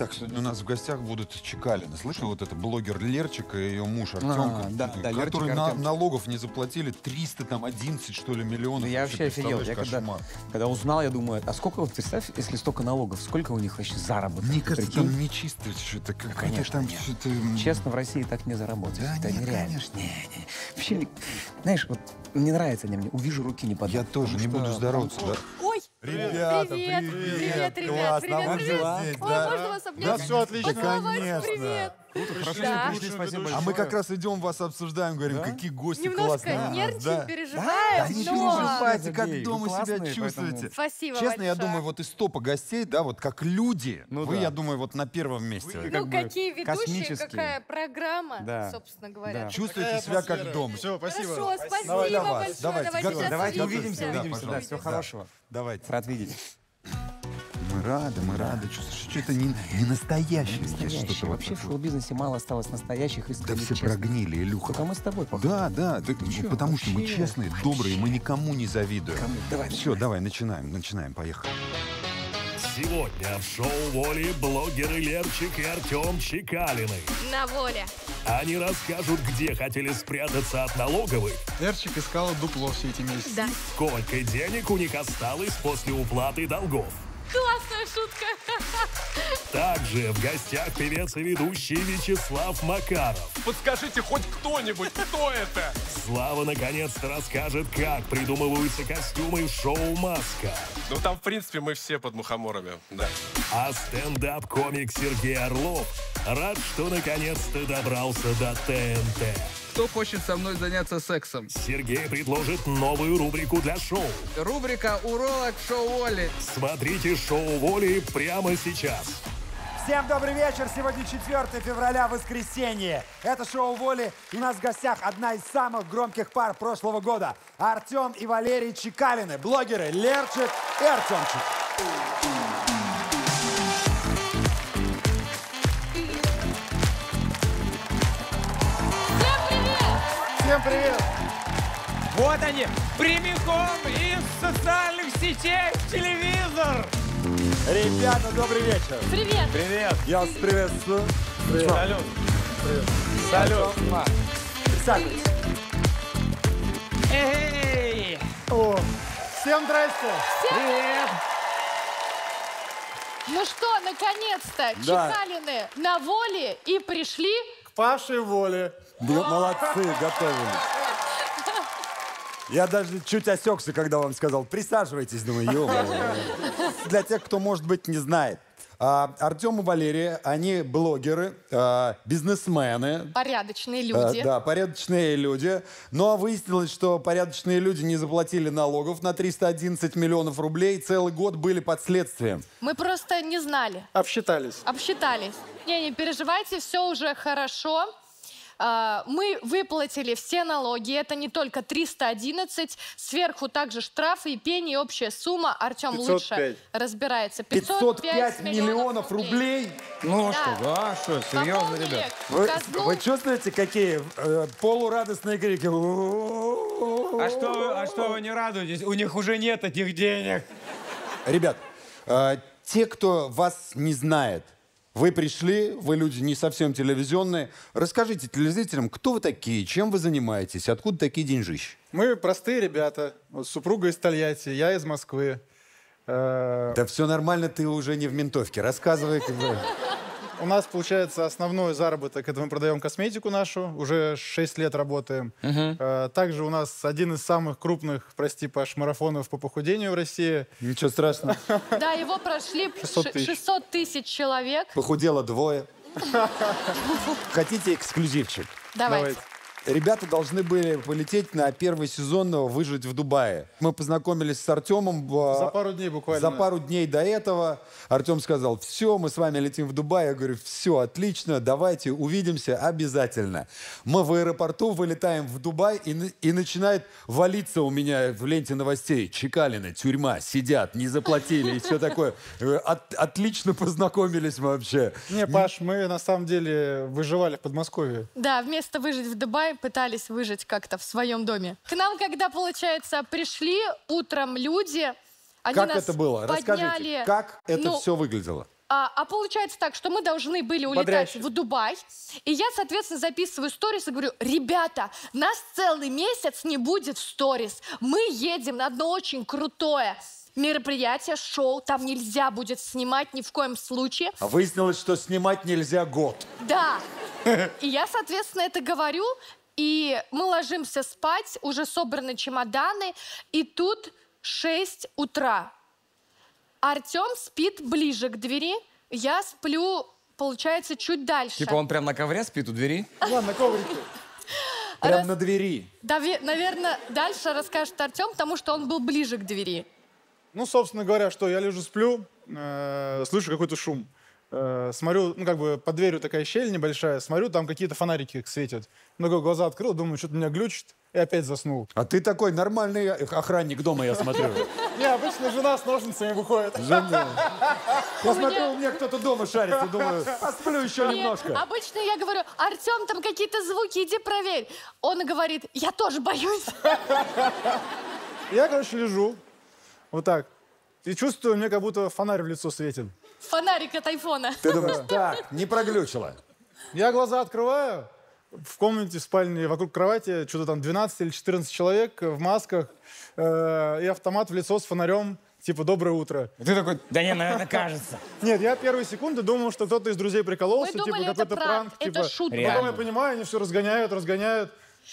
Так, сегодня у нас в гостях будут Чекалины. Слышал, вот это блогер Лерчик и ее муж Артем, А, да, да, которые на- налогов не заплатили 300, там, 11, что ли, миллионов. Ну, я вообще офигел. Я когда, когда узнал, я думаю, а сколько, вот представь, если столько налогов, сколько у них вообще заработок? Мне кажется, прикинь? там нечисто что-то. Как конечно, там нет. что-то... Честно, в России так не заработать. Да Это нет, нереально. конечно. Не, не. Вообще, знаешь, вот не нравится они мне. Увижу руки не подам. Я тоже не Потому буду что- здороваться, да. Ребята, привет, привет, привет, привет, классно, привет, а вы привет. здесь, Ой, да? можно вас обнять? Да, всё отлично, Поцеловать? конечно. Привет. Хорошо, Да. что пришли, спасибо А большое. мы как раз идем, вас обсуждаем, говорим, какие гости Немножко классные. нас, нервничаем, да. переживаем, Да не но... переживайте, как дома себя классные, чувствуете. поэтому- Спасибо Честно, я большое. думаю, вот из топа гостей, да, вот как люди, Ну вы, да. я думаю, вот на первом месте. Вы Ну, как бы какие ведущие, космические. какая программа, Да. собственно говоря. Да. Чувствуете себя как дома. Все, спасибо. Хорошо, спасибо Давай, давай, большое. давайте, Давайте Давайте увидимся, Да, увидимся. Да, всего хорошего. Давайте. Рад видеть. Мы рады, мы рады. Чувствуешь, что это не, не настоящее. здесь Настоящий. что-то вот Вообще в шоу-бизнесе мало осталось настоящих Да искренних, все честных. прогнили, Илюха. Только мы с тобой, похоже. Да, да, так, ну, чё, потому что мы вообще, честные, добрые, мы никому не завидуем. Кому? Давай, Все, давай, начинаем, начинаем, поехали. Сегодня в шоу «Воли» блогеры Лерчик и Артем Чекалины. На воле. Они расскажут, где хотели спрятаться от налоговых, Эрчик искала дупло все эти месяцы. Да. сколько денег у них осталось после уплаты долгов. Классная шутка. Также в гостях певец и ведущий Вячеслав Макаров. Подскажите хоть кто-нибудь, кто это? Слава наконец-то расскажет, как придумываются костюмы в шоу «Маска». Ну там, в принципе, мы все под мухоморами, да. А стендап-комик Сергей Орлов рад, что наконец-то добрался до ТНТ. Кто хочет со мной заняться сексом? Сергей предложит новую рубрику для шоу. Рубрика «Уролог шоу Оли». Смотрите шоу «Воли» прямо сейчас. Всем добрый вечер. Сегодня 4 февраля, воскресенье. Это шоу «Воли». У нас в гостях одна из самых громких пар прошлого года. Артем и Валерий Чекалины. Блогеры Лерчик и Артемчик. Всем привет! Вот они, прямиком из социальных сетей в телевизор. Ребята, добрый вечер. Привет. Привет. Я вас приветствую. Салют. Салют. Присаживайтесь. Эй! О, Всем здрасте. Привет. Ну что, наконец-то, Да. Чекалины на воле и пришли. К Паше Воле. Молодцы, готовились. Я даже чуть осекся, когда вам сказал, присаживайтесь, думаю, ё Для тех, кто, может быть, не знает. А, Артем и Валерия, они блогеры, а, бизнесмены, Порядочные а, люди. да, порядочные люди. Но выяснилось, что порядочные люди не заплатили налогов на 311 миллионов рублей, целый год были под следствием. Мы просто не знали. Обсчитались. Обсчитались. Не, не переживайте, все уже хорошо. А, Мы выплатили все налоги, это не только 311, сверху также штрафы и пени, и общая сумма. Артем 505. лучше разбирается. 505 миллионов рублей. Ну Да. что, да, что, серьезно, Пополнили ребят. Вы, казну. вы чувствуете, какие э, полурадостные крики? А что, вы, а что вы не радуетесь? У них уже нет этих денег. Ребят, э, те, кто вас не знает, вы пришли, вы люди не совсем телевизионные. Расскажите телезрителям, кто вы такие, чем вы занимаетесь, откуда такие деньжищи? Мы простые ребята. Вот супруга из Тольятти, я из Москвы. Э, Да все нормально, ты уже не в ментовке. Рассказывай. У нас, получается, основной заработок, это мы продаем косметику нашу, уже 6 лет работаем. Э, Также у нас один из самых крупных, прости, Паш, марафонов по похудению в России. Ничего страшного. Да, его прошли 600 ш- тысяч. 600 тысяч человек. Похудело двое. Хотите эксклюзивчик? Давайте. Ребята должны были полететь на первый сезон «Выжить в Дубае». Мы познакомились с Артемом. э, За пару дней буквально. За пару дней до этого Артем сказал, все, мы с вами летим в Дубай. Я говорю, все, отлично, давайте увидимся обязательно. Мы в аэропорту вылетаем в Дубай, и, и начинает валиться у меня в ленте новостей. Чекалины, тюрьма, сидят, не заплатили и все такое. Э, от- отлично познакомились мы вообще. Не, Паш, мы на самом деле выживали в Подмосковье. Да, вместо выжить в Дубае пытались выжить как-то в своем доме. К нам, когда, получается, пришли утром люди, они как нас это было? подняли... Расскажите, как это Ну, все выглядело? А, а получается так, что мы должны были улетать Бодряще. в Дубай. И я, соответственно, записываю сторис и говорю, ребята, нас целый месяц не будет в сторис. Мы едем на одно очень крутое мероприятие, шоу. Там нельзя будет снимать ни в коем случае. А выяснилось, что снимать нельзя год. Да. И я, соответственно, это говорю, и мы ложимся спать, уже собраны чемоданы, и тут 6 утра. Артем спит ближе к двери, я сплю, получается, чуть дальше. Типа он прям на ковре спит у двери? Ладно, на коврике. Прям на двери. Наверное, дальше расскажет Артем, потому что он был ближе к двери. Ну, собственно говоря, что я лежу, сплю, э, слышу какой-то шум. Э, смотрю, ну, как бы под дверью такая щель небольшая, смотрю, там какие-то фонарики светят. Много глаза открыл, думаю, что-то меня глючит, и опять заснул. А ты такой нормальный охранник дома, я смотрю. Не, обычно жена с ножницами выходит. Я смотрю, у меня кто-то дома шарится, думаю, посплю еще немножко. обычно я говорю, Артем, там какие-то звуки, иди проверь. Он говорит, я тоже боюсь. Я, короче, лежу, вот так, и чувствую, мне как будто фонарь в лицо светит. Фонарик от айфона. Ты думаешь, так, не проглючило. Я глаза открываю, в комнате, в спальне, вокруг кровати, что-то там 12 или 14 человек в масках, э, и автомат в лицо с фонарем, типа «Доброе утро». И ты такой, да не, наверное, кажется. Нет, я первые секунды думал, что кто-то из друзей прикололся, Мы типа думали, это какой-то пранк, пранк. это типа. шутка. Потом я Реально. понимаю, они все разгоняют, разгоняют.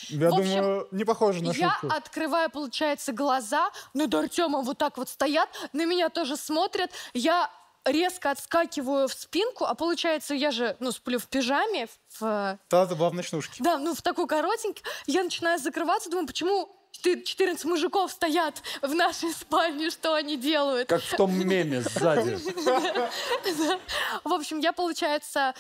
Я В общем, думаю, не похоже на Я шутку. открываю, получается, глаза, над Артемом вот так вот стоят, на меня тоже смотрят. Я резко отскакиваю в спинку, а получается, я же, ну, сплю в пижаме, в, э, Тогда ты была в ночнушке. да, ну, в такой коротенький. Я начинаю закрываться, думаю, почему ты- 14 мужиков стоят в нашей спальне, что они делают? Как в том меме сзади. В общем, я, получается,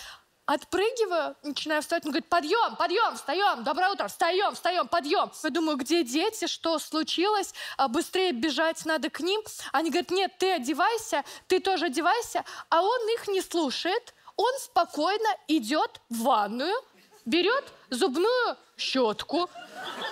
отпрыгиваю, начинаю вставать. Он говорит, подъем, подъем, встаем, доброе утро, встаем, встаем, подъем. Я думаю, где дети, что случилось? А, Быстрее бежать надо к ним. Они говорят, нет, ты одевайся, ты тоже одевайся. А он их не слушает. Он спокойно идет в ванную, берет зубную щетку,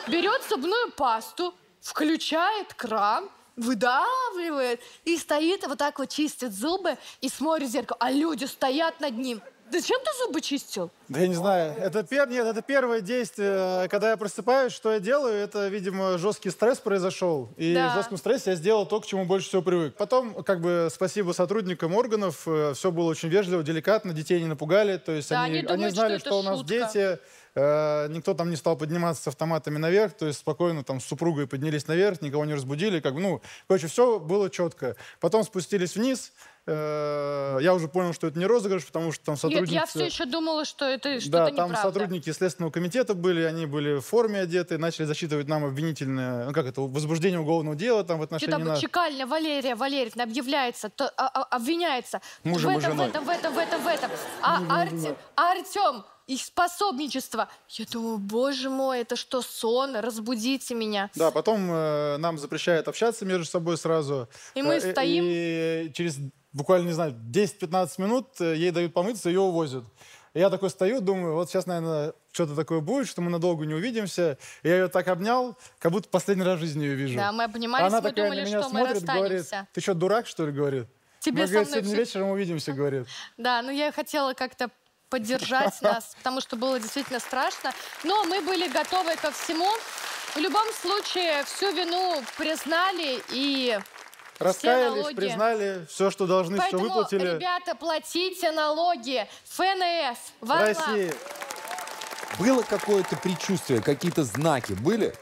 берет зубную пасту, включает кран, выдавливает и стоит вот так вот чистит зубы и смотрит в зеркало. А люди стоят над ним. Зачем ты зубы чистил? Да я не знаю. Это, пер... Нет, это первое действие, когда я просыпаюсь, что я делаю, это, видимо, жесткий стресс произошел. И Да. в жестком стрессе я сделал то, к чему больше всего привык. Потом, как бы, спасибо сотрудникам органов, все было очень вежливо, деликатно, детей не напугали. То есть Да, они, они думают, знали, что что, у нас шутка. дети. э, никто там не стал подниматься с автоматами наверх, то есть спокойно там с супругой поднялись наверх, никого не разбудили, как бы, ну, короче, все было четко. Потом спустились вниз, э, я уже понял, что это не розыгрыш, потому что там Я, сотрудницы... я все еще думала, что это что-то Да, там неправда. сотрудники Следственного комитета были, они были в форме одеты, начали зачитывать нам обвинительное, ну как это, возбуждение уголовного дела там в Что отношении там нас. Чекальня Валерия Валерьевна объявляется, то, а- а- обвиняется Мужем в этом, в этом, в этом, в этом, в этом. А, Арте- а Артем, их способничество. Я думаю, боже мой, это что, сон? Разбудите меня. Да, потом э, нам запрещают общаться между собой сразу. И мы Э, стоим. И через буквально, не знаю, 10-15 минут э, ей дают помыться, ее увозят. И я такой стою, думаю, вот сейчас, наверное, что-то такое будет, что мы надолго не увидимся. И я ее так обнял, как будто последний раз в жизни ее вижу. Да, мы обнимались, Она мы такая думали, на меня что мы смотрит, говорит, расстанемся. ты что, дурак, что ли, говорит? Тебе мы, со говорит, мной сегодня всё- вечером увидимся, говорит. Да, ну я хотела как-то поддержать нас, потому что было действительно страшно. Но мы были готовы ко всему. В любом случае, всю вину признали и Раскаялись, налоги. признали все, что должны, все Поэтому, выплатили. ребята, платите налоги. ФНС, В Варла. России. Было какое-то предчувствие, какие-то знаки были?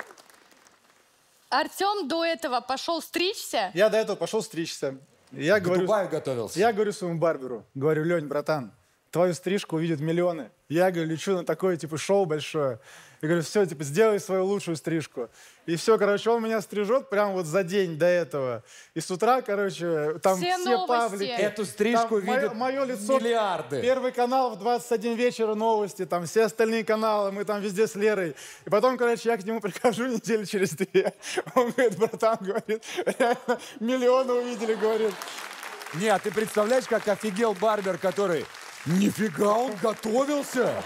Артем до этого пошел стричься. Я до этого пошел стричься. Я К говорю, Дубаю готовился. я говорю своему барберу, говорю, Лень, братан, твою стрижку увидят миллионы. Я, говорю, лечу на такое, типа, шоу большое. Я говорю, все, типа, сделай свою лучшую стрижку. И все, короче, он меня стрижет прямо вот за день до этого. И с утра, короче, там Все все, новости. паблики. Эту стрижку Там мое- видят мое лицо, миллиарды. Первый канал в 21 вечера новости, там все остальные каналы, мы там везде с Лерой. И потом, короче, я к нему прихожу неделю через две. Он говорит, братан, говорит, реально миллионы увидели, говорит. Не, а ты представляешь, как офигел Барбер, который... Нифига, он готовился!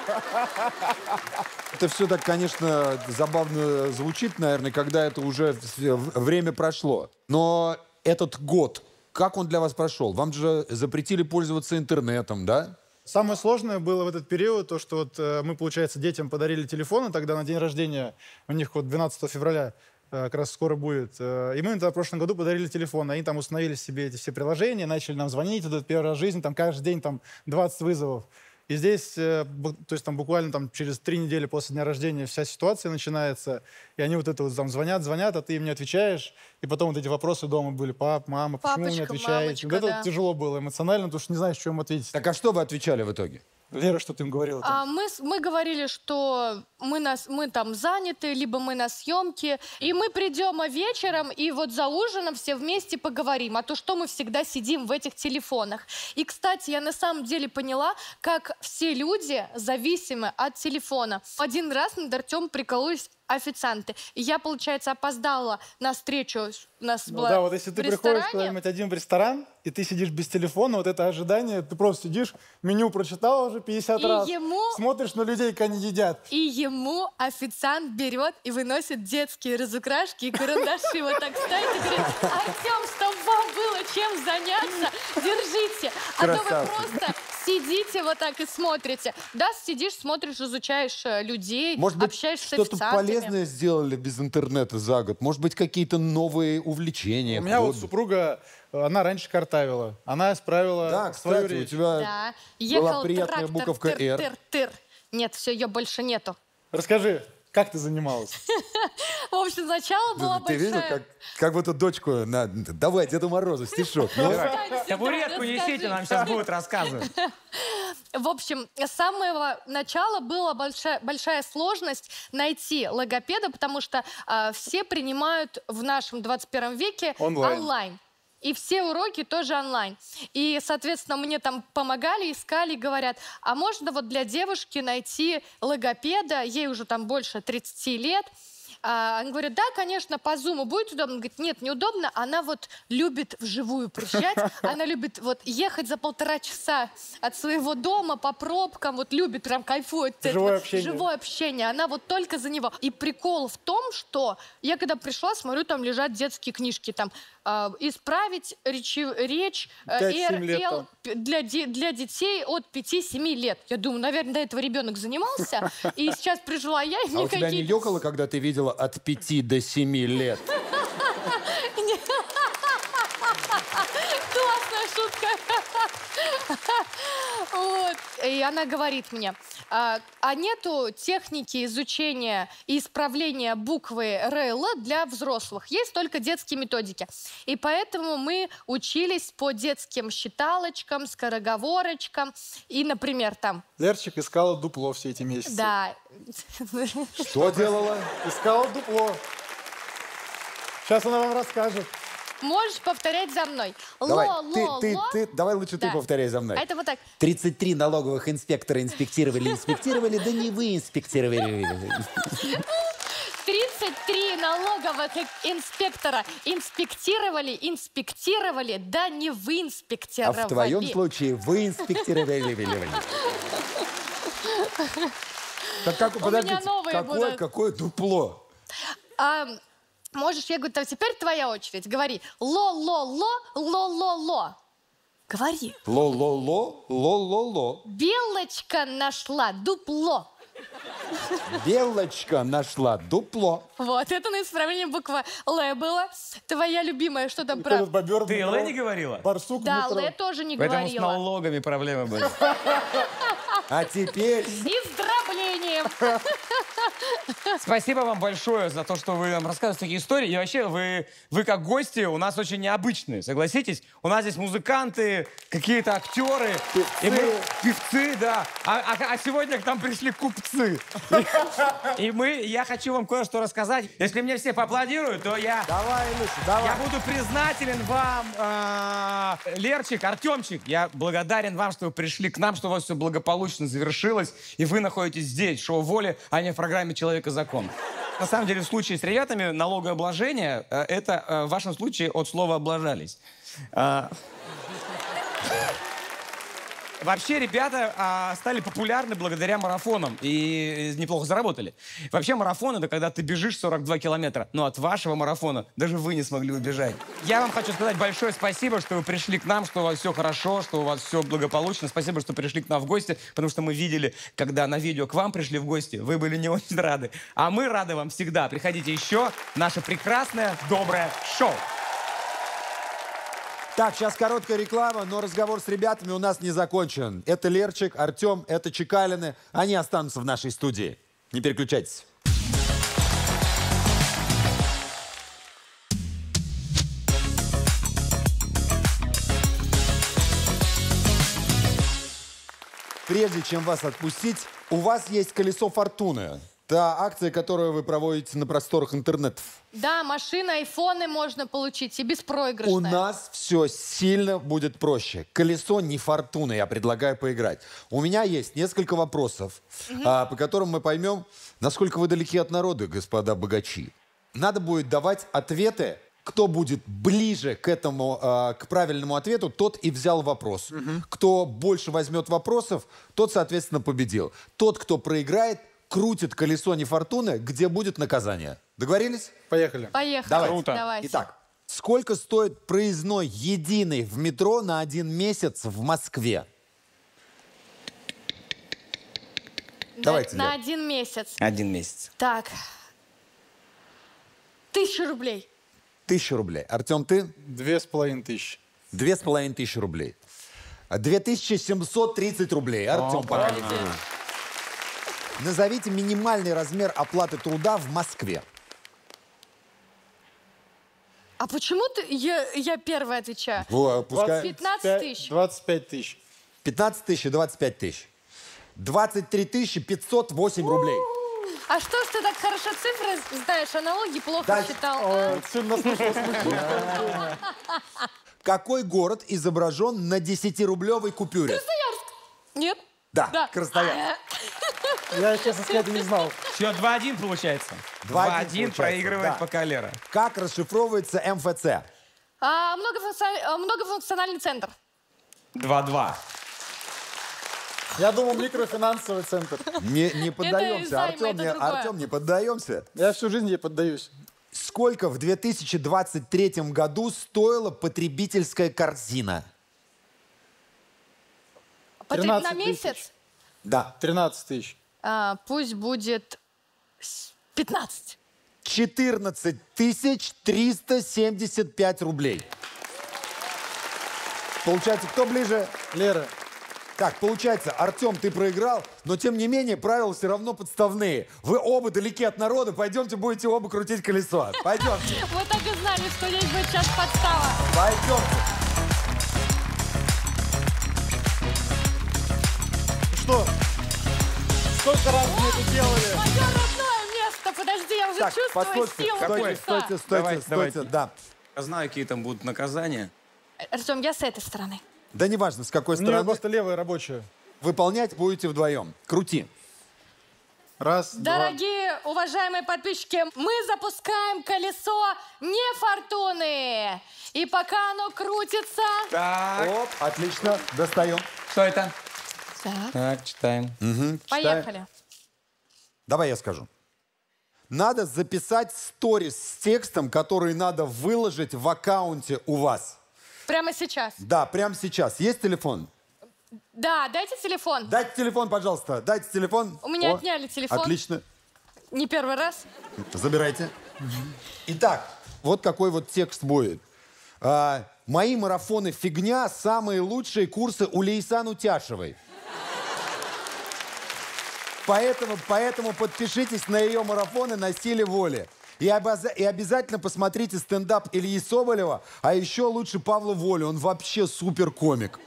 Это все так, конечно, забавно звучит, наверное, когда это уже время прошло. Но этот год, как он для вас прошел? Вам же запретили пользоваться интернетом, да? Самое сложное было в этот период, то, что вот э, мы, получается, детям подарили телефоны тогда на день рождения, у них вот 12 февраля как раз скоро будет. Э, И мы им тогда в прошлом году подарили телефон. Они там установили себе эти все приложения, начали нам звонить. Это первый раз в жизни, там каждый день там 20 вызовов. И здесь, э, то есть там буквально там через три недели после дня рождения вся ситуация начинается. И они вот это вот там звонят, звонят, а ты им не отвечаешь. И потом вот эти вопросы дома были. Пап, мама, почему вы не отвечаете? мамочка, вот это да. вот тяжело было эмоционально, потому что не знаешь, что им ответить. Так а что вы отвечали в итоге? Лера, что ты им говорила? А мы, мы говорили, что мы, нас, мы там заняты, либо мы на съемке, и мы придем вечером, и вот за ужином все вместе поговорим, а то что мы всегда сидим в этих телефонах. И, кстати, я на самом деле поняла, как все люди зависимы от телефона. Один раз над Артем прикололись официанты. И я, получается, опоздала на встречу. У нас Ну была да, вот если ты приходишь куда-нибудь один в ресторан, и ты сидишь без телефона, вот это ожидание, ты просто сидишь, меню прочитал уже 50 И раз, ему- смотришь на людей, как они едят. И ему официант берет и выносит детские разукрашки и карандаши вот так ставит и говорит, Артем, чтобы вам было чем заняться, держите. А то вы просто сидите вот так и смотрите. Да, сидишь, смотришь, изучаешь э, людей, Может быть, общаешься с что-то полезное сделали без интернета за год? Может быть, какие-то новые увлечения? У меня вот супруга, э, она раньше картавила. Она исправила Да, свою кстати, у речь. тебя Да. была Ехал приятная трактор, буковка тыр, «Р». тыр, тыр. Нет, все, ее больше нету. Расскажи, как ты занималась? В общем, сначала была Ты видел, большая... как, как будто дочку на... Давай, Деду Морозу, стишок. Ну, Табуретку несите, нам сейчас будут рассказывать. В общем, с самого начала была большая, большая сложность найти логопеда, потому что а, все принимают в нашем 21 веке Онлайн. И все уроки тоже онлайн. И, соответственно, мне там помогали, искали, говорят, а можно вот для девушки найти логопеда, ей уже там больше 30 лет. А, они говорят, да, конечно, по зуму будет удобно. Он говорит, нет, неудобно. Она вот любит вживую приезжать, она любит вот ехать за полтора часа от своего дома по пробкам, вот любит, прям кайфует. Живое общение. Живое общение. Она вот только за него. И прикол в том, что я когда пришла, смотрю, там лежат детские книжки, там а, исправить речи- речь э, 5-7 лет RL там. п- для, для детей от 5-7 лет. Я думаю, наверное, до этого ребенок занимался, и сейчас пришла я, А у тебя не ёкало, когда ты видела от 5 до 7 лет? Классная шутка. Вот. И она говорит мне, а, а нету техники изучения и исправления буквы РЛ для взрослых. Есть только детские методики. И поэтому мы учились по детским считалочкам, скороговорочкам. И, например, там, Лерчик искала дупло все эти месяцы. да, Что делала? Искала дупло. Сейчас она вам расскажет. Можешь повторять за мной. Давай, Ло, ты, ло, ты, ло. ты, давай лучше ты Да. повторяй за мной. А это вот так. 33 налоговых инспектора инспектировали, инспектировали, да не вы инспектировали. 33 налоговых инспектора инспектировали, инспектировали, да не вы А инспектировали. в твоем случае вы инспектировали. Так как, У подождите, меня новые какое, будут. какое дупло? А, можешь, я говорю, «Так теперь твоя очередь. Говори. Ло-ло-ло, ло-ло-ло. Говори. Ло-ло-ло, ло-ло-ло. Белочка нашла дупло. Белочка нашла дупло. Вот, это на исправление буква Л было. Твоя любимая, что там про... Бобер Ты Л не говорила? Барсук Да. Л тоже не Поэтому с говорила. налогами проблемы были. А теперь И с дроблением. Спасибо вам большое за то, что вы нам рассказываете такие истории. И вообще, вы, вы как гости у нас очень необычные, согласитесь? У нас здесь музыканты, какие-то актеры. И мы, певцы, да. А, а- а сегодня к нам пришли купцы. И, мы, я хочу вам кое-что рассказать. Если мне все поаплодируют, то я... Давай, Илюша, давай. Я буду признателен вам, а, Лерчик, Артемчик. Я благодарен вам, что вы пришли к нам, что у вас все благополучно завершилось, и вы находитесь здесь, шоу «Воля», а не в программе «Человек и закон». На самом деле, в случае с ребятами налогообложение э, это э, в вашем случае от слова «облажались». Вообще, ребята а, стали популярны благодаря марафонам и неплохо заработали. Вообще, марафон — это когда ты бежишь 42 километра, но от вашего марафона даже вы не смогли убежать. Я вам хочу сказать большое спасибо, что вы пришли к нам, что у вас все хорошо, что у вас все благополучно. Спасибо, что пришли к нам в гости, потому что мы видели, когда на видео к вам пришли в гости, вы были не очень рады. А мы рады вам всегда. Приходите еще. Наше прекрасное, доброе шоу. Так, сейчас короткая реклама, но разговор с ребятами у нас не закончен. Это Лерчик, Артем, это Чекалины. Они останутся в нашей студии. Не переключайтесь. Прежде чем вас отпустить, у вас есть колесо фортуны. Та акция, которую вы проводите на просторах интернетов. Да, машины, айфоны можно получить и беспроигрышная. У нас все сильно будет проще. Колесо не фортуна, я предлагаю поиграть. У меня есть несколько вопросов, а, по которым мы поймем, насколько вы далеки от народа, господа богачи. Надо будет давать ответы. Кто будет ближе к этому, а, к правильному ответу, тот и взял вопрос. Кто больше возьмет вопросов, тот, соответственно, победил. Тот, кто проиграет, крутит колесо не фортуны, где будет наказание. Договорились? Поехали. Поехали. Давайте. Круто. Давайте. Итак, сколько стоит проездной единый в метро на один месяц в Москве? На- Давайте, На Лер. один месяц. Один месяц. Так. Тысяча рублей. Тысяча рублей. Артем, ты? Две с половиной тысячи. Две с половиной тысячи рублей. А 2730 рублей. Артем, пока. Назовите минимальный размер оплаты труда в Москве. А почему ты... Я, я первая отвечаю. Во, пускай- 15 тысяч. 25 тысяч. 15 тысяч и 25 тысяч. 23 тысячи 508 рублей. А что ж ты так хорошо цифры знаешь, а налоги плохо Дальше. считал? а? Наслушался смешно. Какой город изображен на 10-рублевой купюре? Нет? Да, Да. Красноярск. Я, честно сказать, не знал. Все, 2-1 получается. 2:1 2-1 получается, проигрывает да. пока Лера. Как расшифровывается МФЦ? А, многофункци- а, многофункциональный центр. 2-2. Я думал, микрофинансовый центр. Не, не поддаемся. Артем, не. Артем, не поддаемся. Я всю жизнь ей поддаюсь. Сколько в 2023 году стоила потребительская корзина? Потреб- 13 на тысяч. месяц? Да. 13 тысяч. А, пусть будет с- 15. 14 тысяч 375 рублей. Получается, кто ближе? Лера, Так, получается, Артем, ты проиграл, но тем не менее правила все равно подставные. Вы оба далеки от народа, пойдемте, будете оба крутить колесо. Пойдемте, Вы так и знали, что здесь будет сейчас подстава. пойдемте. Сколько раз мы это делали? Мое родное место. Подожди, я уже Так, чувствую силу стойте, колеса. стойте, стойте, Давайте, стойте, давайте. да. Я знаю, какие там будут наказания. Артем, я с этой стороны. Да неважно, с какой У стороны. просто левая рабочая. Выполнять будете вдвоем. Крути. Раз, два. Дорогие, уважаемые подписчики, мы запускаем колесо не фортуны. И пока оно крутится... Так, Оп, отлично, достаем. что это? Так, Так, читаем. поехали. Давай я скажу. Надо записать сторис с текстом, который надо выложить в аккаунте у вас. Прямо сейчас. Да, прямо сейчас. Есть телефон? Да, дайте телефон. Дайте телефон, пожалуйста. Дайте телефон. У меня О, отняли телефон. Отлично. Не первый раз. Забирайте. Итак, вот какой вот текст будет. А, мои марафоны фигня, самые лучшие курсы у Лейсан Утяшевой. Поэтому, поэтому подпишитесь на ее марафоны на силе воли. И, обяза- и обязательно посмотрите стендап Ильи Соболева, а еще лучше Павла Воли. Он вообще супер комик.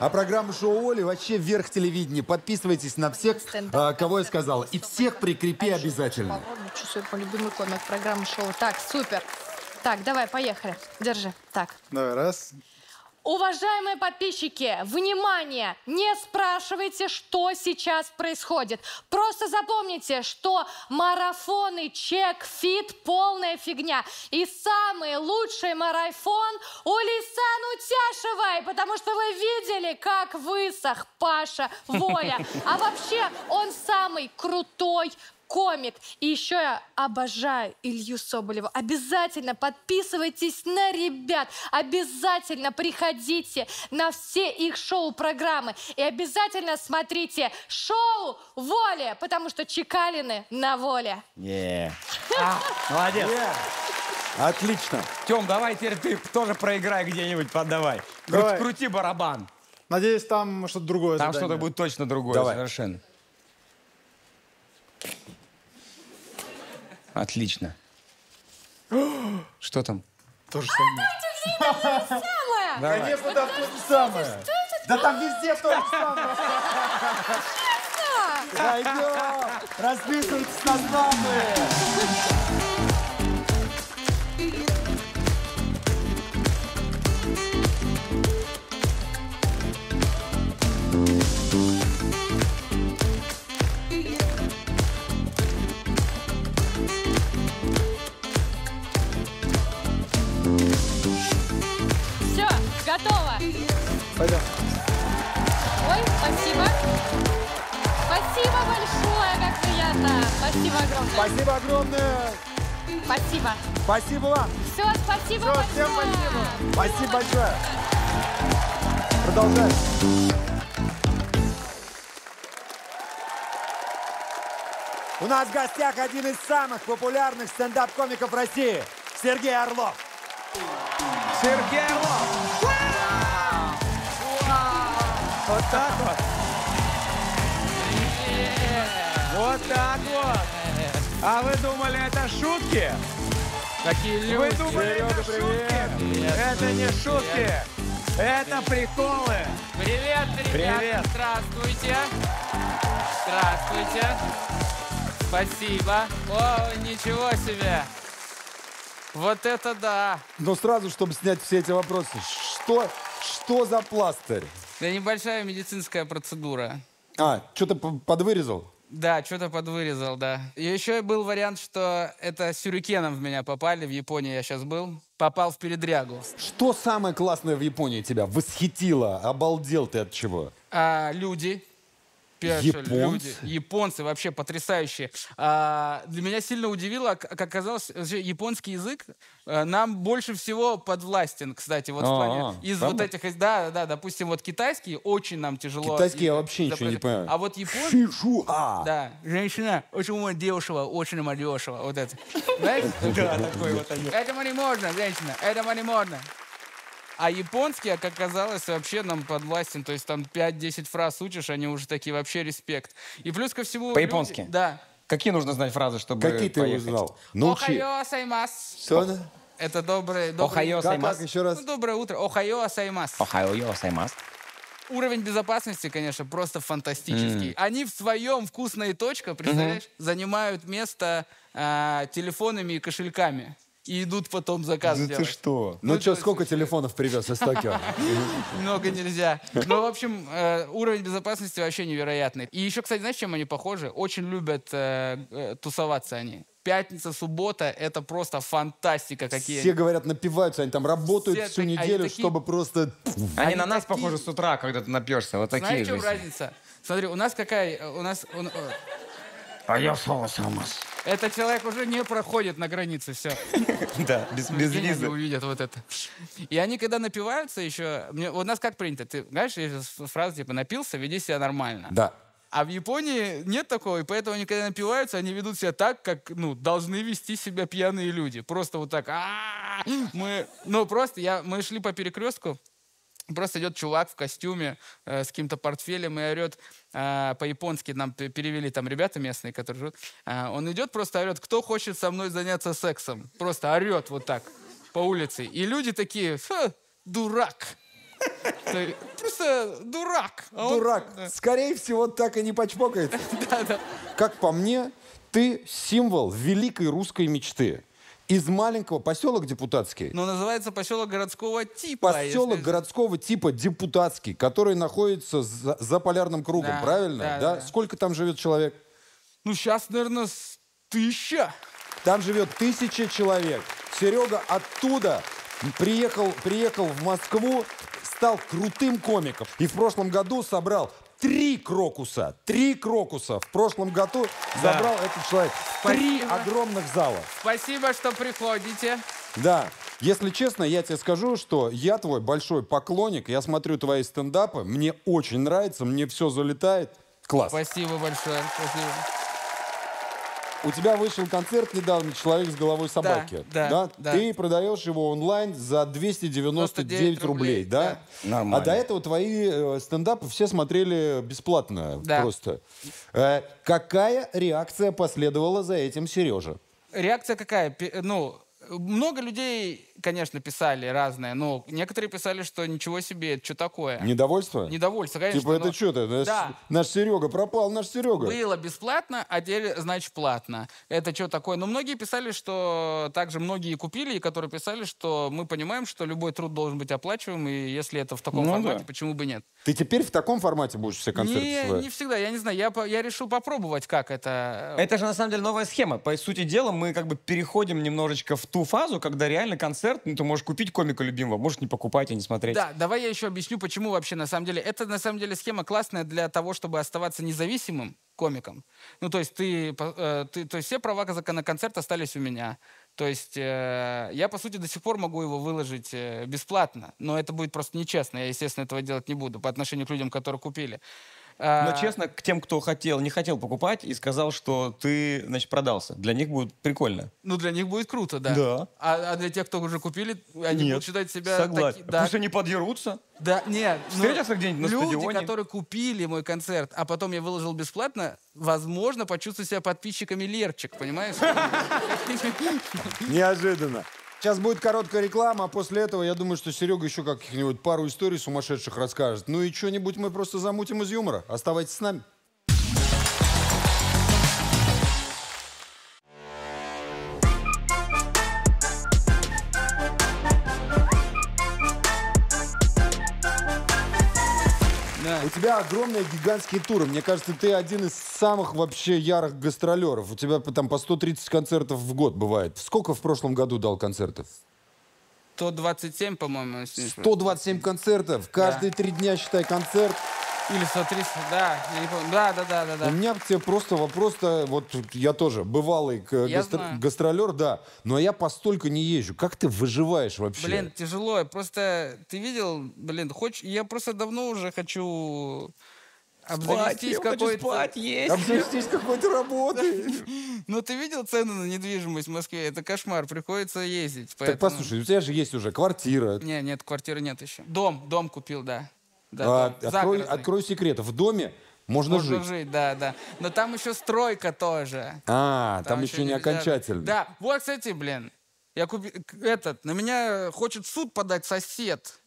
А программа шоу Оли вообще вверх телевидения. Подписывайтесь на всех, а, кого я сказал. И всех прикрепи обязательно. Попробуй, чувствую, мой любимый комик программы шоу. Так, супер. Так, давай, поехали. Держи. Так. Давай, раз. Уважаемые подписчики, внимание! Не спрашивайте, что сейчас происходит. Просто запомните, что марафоны Check Fit полная фигня. И самый лучший марафон у Ляйсан Утяшевой, потому что вы видели, как высох Паша Воля. А вообще, он самый крутой комик. И еще я обожаю Илью Соболева. Обязательно подписывайтесь на ребят. Обязательно приходите на все их шоу-программы. И обязательно смотрите шоу «Воля», потому что Чекалины на воле. Е. А, Молодец. Отлично. Тем, давай теперь ты тоже проиграй где-нибудь, подавай. Кру- Давай. Крути барабан. Надеюсь, там что-то другое Там что-то будет точно другое, Давай. совершенно. Отлично. Что там? То же самое. Самое. Конечно, да, то же самое. Да там везде то же самое. Пойдем, расписывайтесь на знамы. Пойдем. Ой, спасибо. Спасибо большое, как приятно. Спасибо огромное. Спасибо огромное. Спасибо. Спасибо вам. Все, спасибо всем большое. спасибо. Спасибо большое. Продолжаем. У нас в гостях один из самых популярных стендап-комиков России Сергей Орлов. Сергей Орлов! Вот так вот. Вот так вот. А вы думали, это шутки? Такие люди. Вы думали, это шутки? Это не шутки. Это приколы. Привет, ребята. Привет. Здравствуйте. Здравствуйте. Спасибо. О, ничего себе. Вот это да. Но сразу, чтобы снять все эти вопросы, что, что за пластырь? Да небольшая медицинская процедура. А, что-то подвырезал? Да, что-то подвырезал, да. И еще был вариант, что это сюрикеном в меня попали. В Японии я сейчас был. Попал в передрягу. Что самое классное в Японии тебя восхитило? Обалдел ты от чего? А, люди. Ли, Японцы? Люди. Японцы вообще потрясающие. А, для меня сильно удивило, как оказалось, японский язык э, нам больше всего подвластен, кстати, вот в А, плане а, из правда? вот этих, да, да, допустим, вот китайский очень нам тяжело. Китайский я и- вообще ничего не понимаю. А вот японский, Шишуа. да, женщина очень девушка, очень ума дешево, вот это. Знаешь? Да, такой вот. Этому не можно, женщина, этому не можно. А японский, как оказалось, вообще нам подвластен. То есть там 5-10 фраз учишь, они уже такие вообще респект. И плюс ко всему... люди- По-японски? Да. Какие нужно знать фразы, чтобы Какие ты поехать? узнал? Научи. おはようございます. Что она? Это доброе... доброе- おはようございます. как, еще раз? Ну, доброе утро. おはようございます. おはようございます. Уровень безопасности, конечно, просто фантастический. Они в своем Вкусно и точка, представляешь, занимают место а, телефонами и кошельками. И идут потом заказ делать. что? Ну, Ну, что, это сколько телефонов привез из Токио? Много нельзя. Ну, в общем, э, уровень безопасности вообще невероятный. И еще, кстати, знаешь, чем они похожи? Очень любят э, э, тусоваться они. Пятница, суббота — это просто фантастика, какие Все они. говорят, напиваются, они там работают Все всю так- они неделю, такие- чтобы просто... Они, на нас такие- похожи с утра, когда ты напьешься. Вот такие Знаешь, в же. чем разница? Смотри, у нас какая... э, У нас... у- э, Охайо саймас. Этот человек уже не проходит на границе, все. Да, без, визы. увидят вот это. И они, когда напиваются еще... Мне, у нас как принято? Ты знаешь, фраза типа «напился, веди себя нормально». Да. А в Японии нет такого, и поэтому они, когда напиваются, они ведут себя так, как, ну, должны вести себя пьяные люди. Просто вот так. Мы, ну, просто я, мы шли по перекрестку, Просто идет чувак в костюме э, с каким-то портфелем и орет э, по-японски, нам перевели там ребята местные, которые живут. Э, он идет, просто орет, кто хочет со мной заняться сексом? Просто орет вот так по улице. И люди такие, «Ха, дурак. Просто дурак. А он- Дурак. Скорее всего, так и не почпокает. Да-да. Как по мне, ты символ великой русской мечты. Из маленького поселок депутатский. Но называется поселок городского типа. Поселок если- городского типа депутатский, который находится за, за полярным кругом, Да, правильно? да, да, да. Сколько там живет человек? Ну, сейчас, наверное, тысяча. Там живет тысяча человек. Серега оттуда приехал, приехал в Москву, стал крутым комиком. И в прошлом году собрал три крокуса. Три крокуса. В прошлом году забрал этот человек. Три Спасибо. огромных зала. Спасибо, что приходите. Да. Если честно, я тебе скажу, что я твой большой поклонник. Я смотрю твои стендапы. Мне очень нравится, мне все залетает. Класс. Спасибо большое. Спасибо. У тебя вышел концерт недавно «Человек с головой собаки». да, да. Ты продаешь его онлайн за 299 99 рублей, рублей, да? Нормально. А до этого твои э, стендапы все смотрели бесплатно Да. просто. Э, какая реакция последовала за этим, Сережа? Реакция какая? Ну, много людей, конечно, писали разное, но некоторые писали, что ничего себе, это что такое? Недовольство? Недовольство, конечно. Типа, это но что-то? Наш, Да. наш Серега пропал, наш Серега. Было бесплатно, а теперь, значит, платно. Это что такое? Но многие писали, что... Также многие купили, и которые писали, что мы понимаем, что любой труд должен быть оплачиваем, и если это в таком Ну формате, да. почему бы нет? Ты теперь в таком формате будешь все концерты не, свои? не всегда, я не знаю. Я, я решил попробовать, как это... Это же на самом деле новая схема. По сути дела, мы как бы переходим немножечко в ту фазу, когда реально концерт, ну, ты можешь купить комика любимого, можешь не покупать и не смотреть. Да, давай я еще объясню, почему вообще на самом деле. Это на самом деле схема классная для того, чтобы оставаться независимым комиком. Ну, то есть ты, э, ты то есть все права на концерт остались у меня. То есть э, я, по сути, до сих пор могу его выложить э, бесплатно, но это будет просто нечестно. Я, естественно, этого делать не буду по отношению к людям, которые купили. А, Но честно, к тем, кто хотел, не хотел покупать и сказал, что ты, значит, продался. Для них будет прикольно. Ну, для них будет круто, да. Да. А, а для тех, кто уже купили, они Нет. будут считать себя... Согласен. таки- да, Пусть они подерутся. Да, нет. ну, Встретятся где-нибудь на люди, стадионе. которые купили мой концерт, а потом я выложил бесплатно, возможно, почувствуют себя подписчиками Лерчик, понимаешь? Неожиданно. Сейчас будет короткая реклама, а после этого, я думаю, что Серега еще каких-нибудь пару историй сумасшедших расскажет. Ну и что-нибудь мы просто замутим из юмора. Оставайтесь с нами. У тебя огромные гигантские туры. Мне кажется, ты один из самых вообще ярых гастролеров. У тебя там по 130 концертов в год бывает. Сколько в прошлом году дал концертов? 127, по-моему. если не ошибаюсь. 127 концертов. Каждые три дня, считай, концерт. Или 130, да, я не помню. Да, да, да, да, У да. меня к тебе просто вопрос-то, вот я тоже бывалый Я гастро- знаю. гастролер, да, но я постолько не езжу. Как ты выживаешь вообще? Блин, тяжело. Просто ты видел, блин, хочешь, я просто давно уже хочу обзавестись какой-то... спать, есть. Обзавестись какой-то работой. Ну, ты видел цены на недвижимость в Москве? Это кошмар, приходится ездить. Так послушай, у тебя же есть уже квартира. Не, нет, квартиры нет еще. Дом, дом купил, да. Да, А, дом. открой, открой секрет. В доме можно, Можно жить. жить, да, да. Но там еще стройка тоже. А, там, еще не нельзя. окончательно. Да, вот, кстати, блин, я купил этот, на меня хочет в суд подать сосед.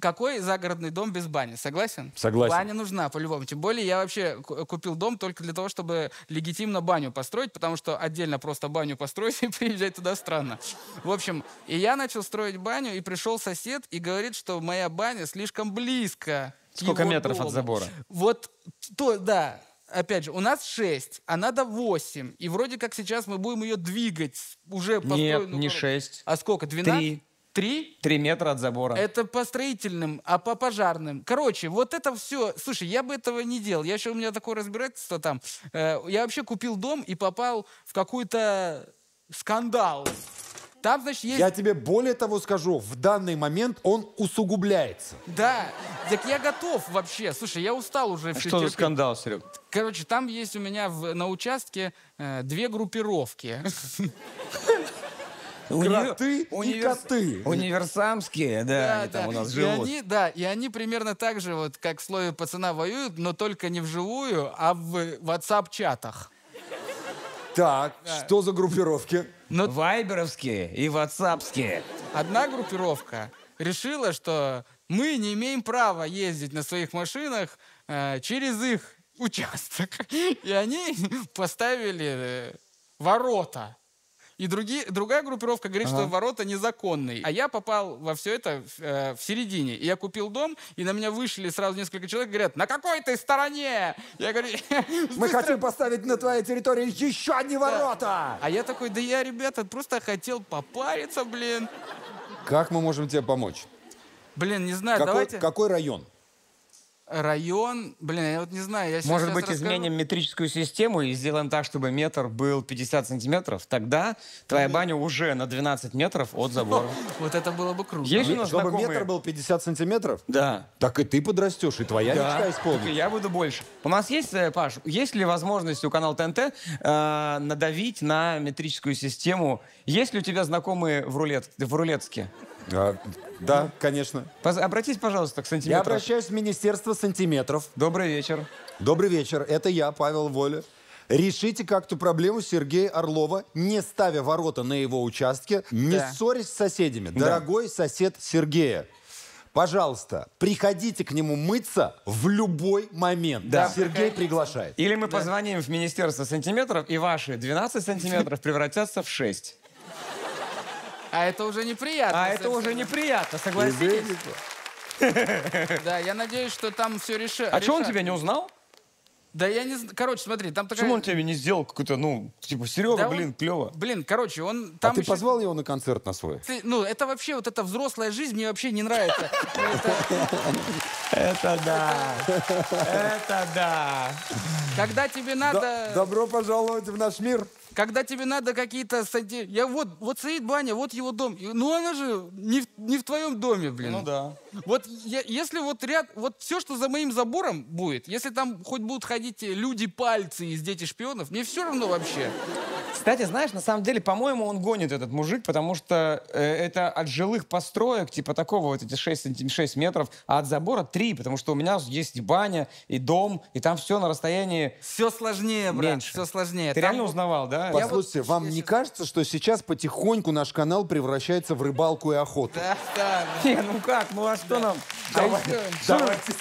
Какой загородный дом без бани? Согласен? Согласен. Баня нужна по-любому. Тем более я вообще ку- купил дом только для того, чтобы легитимно баню построить, потому что отдельно просто баню построить и приезжать туда странно. В общем, и я начал строить баню, и пришел сосед и говорит, что моя баня слишком близко. Сколько метров от дому. забора? Вот, то, да. Опять же, у нас 6, а надо 8. И вроде как сейчас мы будем ее двигать. Уже Нет, построенную не коробку. 6. А сколько? 12? Три. Три? Три метра от забора. Это по строительным, а по пожарным. Короче, вот это все. Слушай, я бы этого не делал. Я еще у меня такое разбирательство там. Э, я вообще купил дом и попал в какой-то скандал. Там, значит, есть... Я тебе более того скажу, в данный момент он усугубляется. Да, так я готов вообще. Слушай, я устал уже. всё Что за скандал, Серег? Короче, там есть у меня в- на участке э, две группировки. Кроты и универс- коты. Универсамские, да, они там у нас И живут. они, да, и они примерно так же, вот, как в слове пацана воюют, но только не вживую, а в WhatsApp-чатах. Так, что за группировки? Но Вайберовские и ватсапские. одна группировка решила, что мы не имеем права ездить на своих машинах э, через их участок. И они поставили э, ворота. И другие, другая группировка говорит, что ворота незаконные. А я попал во все это в, э, в середине. И я купил дом, и на меня вышли сразу несколько человек, говорят, на какой ты стороне? Я говорю, Мы хотим поставить на твоей территории еще одни ворота. а я такой, да я, ребята, просто хотел попариться, блин. Как мы можем тебе помочь? Блин, не знаю, Какой, давайте... какой район? Район, блин, я вот не знаю. Я Может быть, расскажу. изменим метрическую систему и сделаем так, чтобы метр был 50 сантиметров? Тогда твоя баня уже на 12 метров от забора. Вот это было бы круто. Есть у нас Чтобы знакомые? метр был 50 сантиметров? Да. Так и ты подрастешь, и твоя мечта Да, так и исполнится. я буду больше. У нас есть, э, Паш, есть ли возможность у канала ТНТ э, надавить на метрическую систему? Есть ли у тебя знакомые в, рулет, в рулетске? А, да, конечно. Поз- Обратись, пожалуйста, к Я сантиметру. обращаюсь в Министерство сантиметров. Добрый вечер. Добрый вечер, это я, Павел Воля. Решите как-то проблему Сергея Орлова, не ставя ворота на его участке, не Да. ссорясь с соседями. Дорогой сосед Сергея, пожалуйста, приходите к нему мыться в любой момент. Да. Сергей приглашает. Или мы позвоним в Министерство сантиметров, и ваши 12 сантиметров превратятся в 6. А это уже неприятно. А это уже неприятно, согласитесь? Да, я надеюсь, что там все решит. А что он тебя не узнал? Да я не знаю. Короче, смотри, там такая... Почему он тебе не сделал какой-то, ну, типа, Серега, Да блин, он- клево. Блин, короче, он А там ты еще- позвал его на концерт на свой? Ты- Ну, это вообще, вот эта взрослая жизнь мне вообще не нравится. Это Это да. Это да. когда тебе надо... Добро пожаловать в наш мир. Когда тебе надо какие-то... санти- Я вот, вот стоит баня, вот его дом. Ну, она же не в, не в твоем доме, блин. Ну да. Вот я- если вот ряд... Вот все, что за моим забором будет, если там хоть будут ходить люди-пальцы из «Дети шпионов», мне все равно вообще. Кстати, знаешь, на самом деле, по-моему, он гонит этот мужик, потому что э, это от жилых построек, типа такого, вот эти 6, сантим- 6 метров, а от забора 3, потому что у меня есть и баня, и дом, и там все на расстоянии Все сложнее, брат, меньше. все сложнее. Ты Там реально вот- узнавал, да? Я Послушайте, вот- вам я не щас- кажется, что сейчас потихоньку наш канал превращается в рыбалку и охоту? Да, да. Не, ну как, ну а что нам? Что? Давайте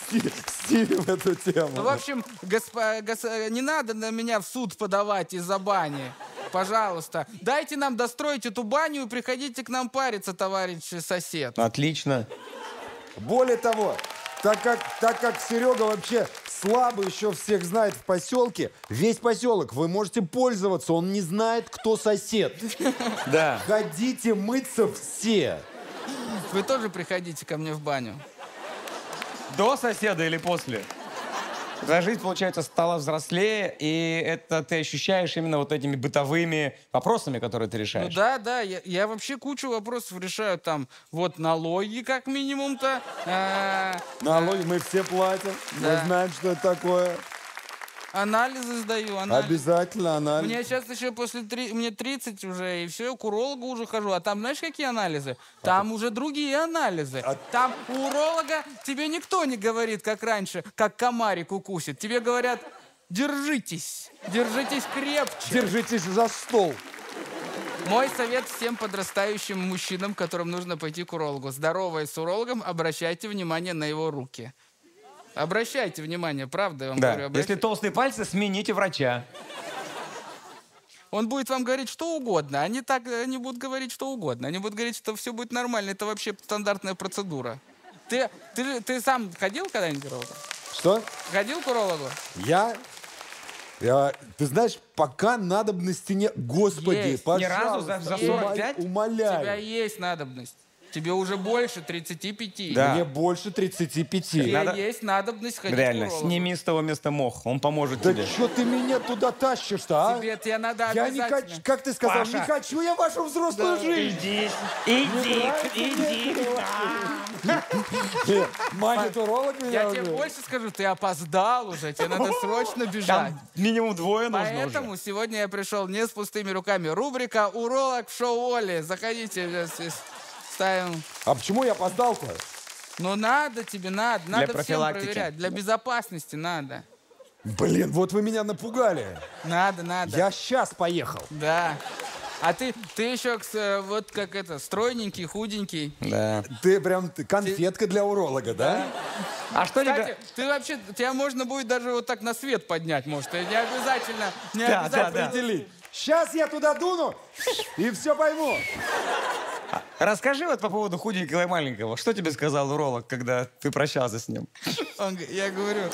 стилем эту тему. Ну, в общем, госпо- гос- э, не надо на меня в суд подавать из-за бани. Пожалуйста. Дайте нам достроить эту баню и приходите к нам париться, товарищ сосед. Отлично. Более того, так как, так как Серега вообще слабо еще всех знает в поселке, весь поселок вы можете пользоваться, он не знает, кто сосед. Да. Ходите мыться все. Вы тоже приходите ко мне в баню. До соседа или после? Твоя жизнь, получается, стала взрослее, и это ты ощущаешь именно вот этими бытовыми вопросами, которые ты Ну решаешь. да, да, я, я вообще кучу вопросов решаю. Там вот налоги как минимум-то. э, Налоги мы все платим. Мы знаем, что это такое. Анализы сдаю. анализы. Обязательно анализ. Мне сейчас еще после три, мне 30 уже, и все, к урологу уже хожу. А там знаешь, какие анализы? Там уже другие анализы. Там у уролога тебе никто не говорит, как раньше, как комарик укусит. Тебе говорят, держитесь, держитесь крепче. Держитесь за стол. Мой совет всем подрастающим мужчинам, которым нужно пойти к урологу. Здороваясь с урологом, обращайте внимание на его руки. Обращайте внимание, правда, я вам Да. говорю. обращайте. Если толстые пальцы, смените врача. Он будет вам говорить что угодно. Они так, они будут говорить что угодно. Они будут говорить, что все будет нормально. Это вообще стандартная процедура. Ты, ты, ты сам ходил когда-нибудь к урологу? Что? Ходил к урологу? Я... я- ты знаешь, пока надобности нет... Господи, Есть. Ни пожалуйста. разу за- за ума- 45? У тебя Умоляю. есть надобность. Тебе уже больше 35. Да. Мне больше 35. Тебе Надо- есть надобность ходить Реально, сними с того места мох, он поможет Да тебе. что ты меня туда тащишь-то, а? Тебе, тебе надо Я не хочу, как ты сказал, Паша. не хочу я вашу взрослую жизнь. Иди, иди, иди. Манит-уролог меня Я тебе больше скажу, ты опоздал уже, тебе надо срочно бежать. Минимум двое нужно Поэтому сегодня я пришел не с пустыми руками. Рубрика «Уролог в шоу Оли». Заходите, э, с- с- ставим. А почему я опоздал-то? Ну надо тебе, надо. Надо всем профилактики. проверять. Для безопасности надо. Блин, вот вы меня напугали. Надо, надо. Я сейчас поехал. Да. А ты, ты еще э, вот как это, стройненький, худенький. Да. Ты прям ты- конфетка для уролога, да? А что Кстати, тебе... ты вообще, тебя можно будет даже вот так на свет поднять, может. Не обязательно, не Да, обязательно. да, да. Определить. Сейчас я туда дуну и все пойму. Расскажи вот по поводу худенького и маленького. Что тебе сказал уролог, когда ты прощался с ним? Он я говорю,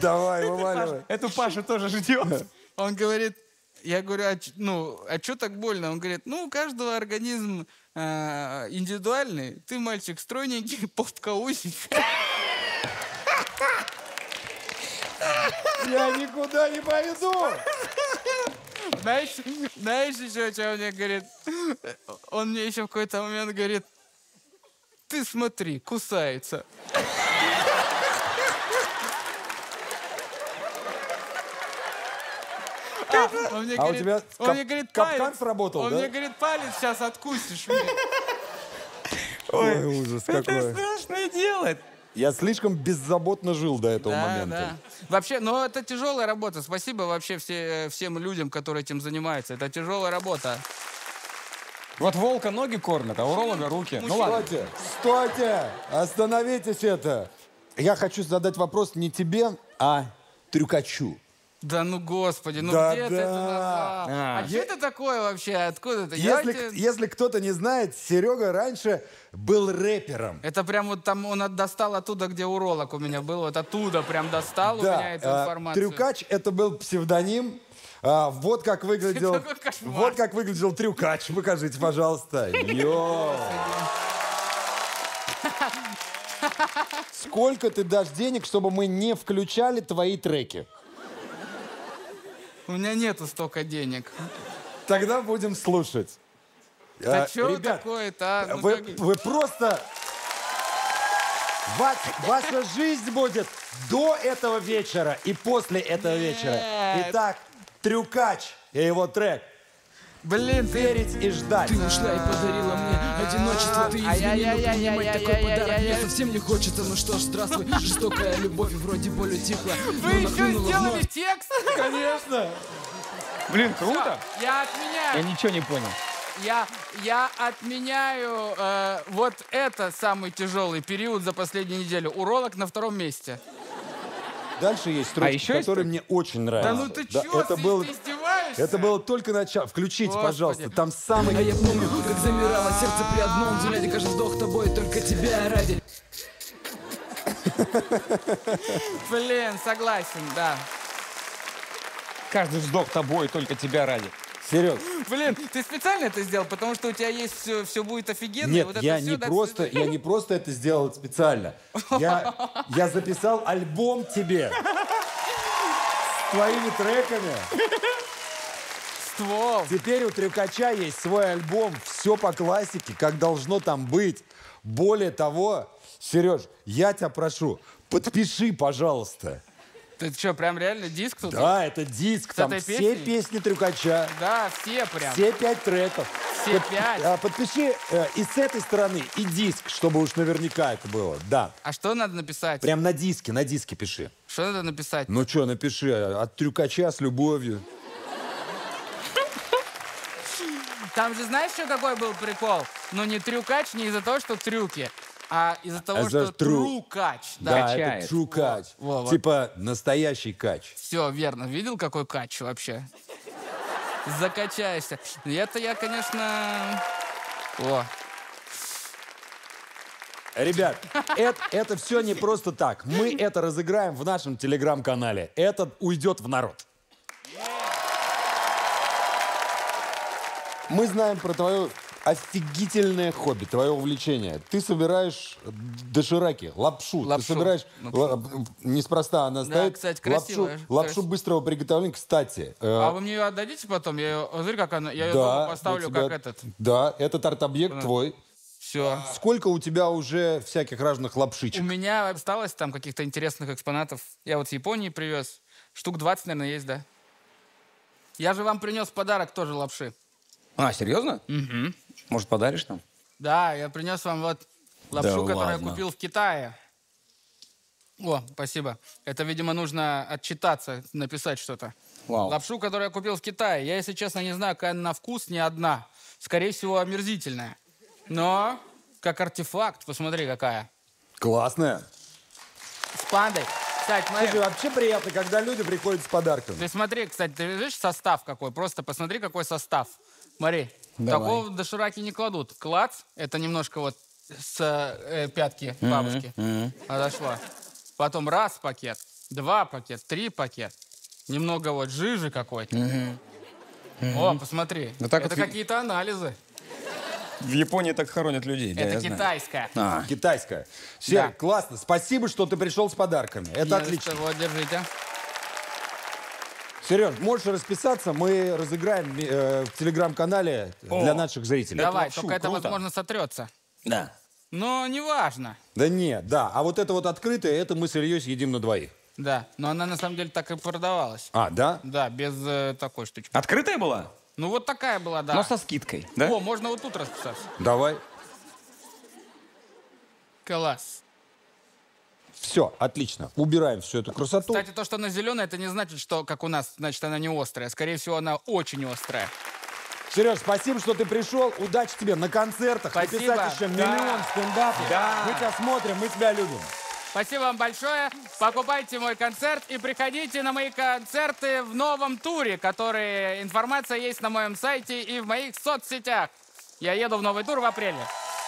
Давай, вываливай. Эту Пашу тоже ждет. Он говорит, я говорю, а, ну, а что так больно? Он говорит, ну, у каждого организм э, индивидуальный. Ты мальчик стройненький, попка узенькая. Я никуда не пойду! Знаешь, знаешь еще, что он мне говорит? Он мне еще в какой-то момент говорит, ты смотри, кусается. А, он мне А у говорит- тебя он кап- мне говорит, капкан палец, сработал, Он да? мне говорит, палец сейчас откусишь мне. Ой, ужас Это какой. страшное дело. Я слишком беззаботно жил до этого Да, момента. да. Вообще, но это тяжелая работа. Спасибо вообще все, всем людям, которые этим занимаются. Это тяжелая работа. Вот волка ноги кормят, а уролога руки. Ну ладно. Стойте, стойте, остановитесь это. Я хочу задать вопрос не тебе, а трюкачу. Да ну господи, ну Да, где ты это да. назвал? А. А, что это такое вообще? Откуда это? Я Если, тебе- если кто-то не знает, Серега раньше был рэпером. Это прям вот там он достал оттуда, где уролог у меня был. Вот оттуда прям достал у меня эту а, информацию. Трюкач это был псевдоним. А, вот как выглядел. Вот как выглядел трюкач. Покажите, пожалуйста. Йо. Сколько ты дашь денег, чтобы мы не включали твои треки? У меня нету столько денег. Тогда будем слушать. Да А, что ребят, такое-то? а? Ну вы, как- вы просто... Ва- ваша жизнь будет до этого вечера и после этого вечера. Нет. Итак, Трюкач и его трек Блин, ты... «Верить и ждать». Ты ушла и подарила мне одиночество Ты извини, но принимать такой подарок мне совсем не хочется Ну что ж, здравствуй, жестокая любовь вроде боль утихла Вы но еще сделали текст? Конечно. Блин, круто. Я Я отменяю. ничего не понял. Я, я отменяю э, вот это самый тяжелый период за последнюю неделю. Уролог на втором месте. Дальше есть строчка, А еще есть которая мне очень нравится. Да ну ты чё, это, ты, был, ты? Это было только начало. Включите, Господи. пожалуйста. Там самый... А я помню, как замирало сердце при одном взгляде Каждый вздох тобой только тебя ради Блин, согласен, да. Каждый вздох тобой, только тебя ради. Серег, Блин, ты специально это сделал, потому что у тебя есть все, все будет офигенно. и Нет, вот это я не да, просто, я не просто это сделал специально. Я, я записал альбом тебе с твоими треками. Ствол. Теперь у Трюкача есть свой альбом, все по классике, как должно там быть. Более того, Сереж, я тебя прошу, подпиши, пожалуйста. Ты что, прям реально диск тут? Да, это диск, С там все песней? песни Трюкача. Да, все прям. Все пять треков. Все пять. А, Подпиши э, и с этой стороны, и диск, чтобы уж наверняка это было. Да. А что надо написать? Прям на диске, на диске пиши. Что надо написать? Ну что, напиши, а, от трюкача с любовью. Там же знаешь, что какой был прикол? Ну не трюкач, не из-за того, что трюки, а из-за того, за что тру- трукач. Да, это трюкач. Во, во. Типа настоящий кач. Все, верно. Видел, какой кач вообще? Закачаешься. И Это я, конечно... О, Ребят, это, это все не просто так. Мы это разыграем в нашем телеграм-канале. Это уйдет в народ. Мы знаем про твое офигительное хобби, твое увлечение. Ты собираешь дошираки, лапшу. Лапшу. Ты собираешь... Лапшу. ла- неспроста она стоит. кстати, лапшу, красивая. лапшу быстрого приготовления. Кстати, э, а вы мне ее отдадите потом? Я ее, смотри, как она, я ее дома поставлю, у тебя- как этот. Да, этот арт-объект твой. Все. Сколько у тебя уже всяких разных У лапшичек? меня осталось там каких-то интересных экспонатов. Я вот с Японии привез. Штук 20, наверное, есть, да? Я же вам принес в подарок тоже лапши. А, серьезно? Угу. Может, подаришь нам? Да, я принес вам вот лапшу, Да которую я ладно. купил в Китае. О, спасибо. Это, видимо, нужно отчитаться, написать что-то. Вау. Лапшу, которую я купил в Китае. Я, если честно, не знаю, какая она на вкус, ни одна. Скорее всего, омерзительная. Но как артефакт, посмотри, какая. Классная. С пандой. Кстати, смотри, Слушай, вообще приятно, когда люди приходят с подарками. ты смотри, кстати, ты видишь состав какой? Просто посмотри, какой состав. Смотри, Давай. такого дошираки не кладут. Клац, это немножко вот с э, пятки бабушки отошло. Потом раз пакет, два пакет, три пакет. Немного вот жижи какой-то. О, посмотри. Ну так это вот какие-то анализы. В Японии так хоронят людей. да, Это я знаю. китайская. А. Китайская. Серег, Да. классно. Спасибо, что ты пришел с подарками. Это за отлично. Вот, держите. Сереж, можешь расписаться, мы разыграем э, в телеграм-канале для наших зрителей. Давай, вообще только это, круто. возможно, сотрется. Да. Но неважно. Да нет, да. А вот это вот открытое, это мы с Ильей съедим на двоих. Да, но она на самом деле так и продавалась. А, да? Да, без э, такой штучки. Открытая была? Ну вот такая была, да. Но со скидкой, да? О, можно вот тут расписаться. Давай. Класс. Все, отлично. Убираем всю эту красоту. Кстати, то, что она зеленая, это не значит, что, как у нас, значит, она не острая. Скорее всего, она очень острая. Сереж, спасибо, что ты пришел. Удачи тебе на концертах. Спасибо. Написать еще Да. миллион стендапов. Да. Мы тебя смотрим, мы тебя любим. Спасибо вам большое. Покупайте мой концерт и приходите на мои концерты в новом туре, который информация есть на моем сайте и в моих соцсетях. Я еду в новый тур в апреле.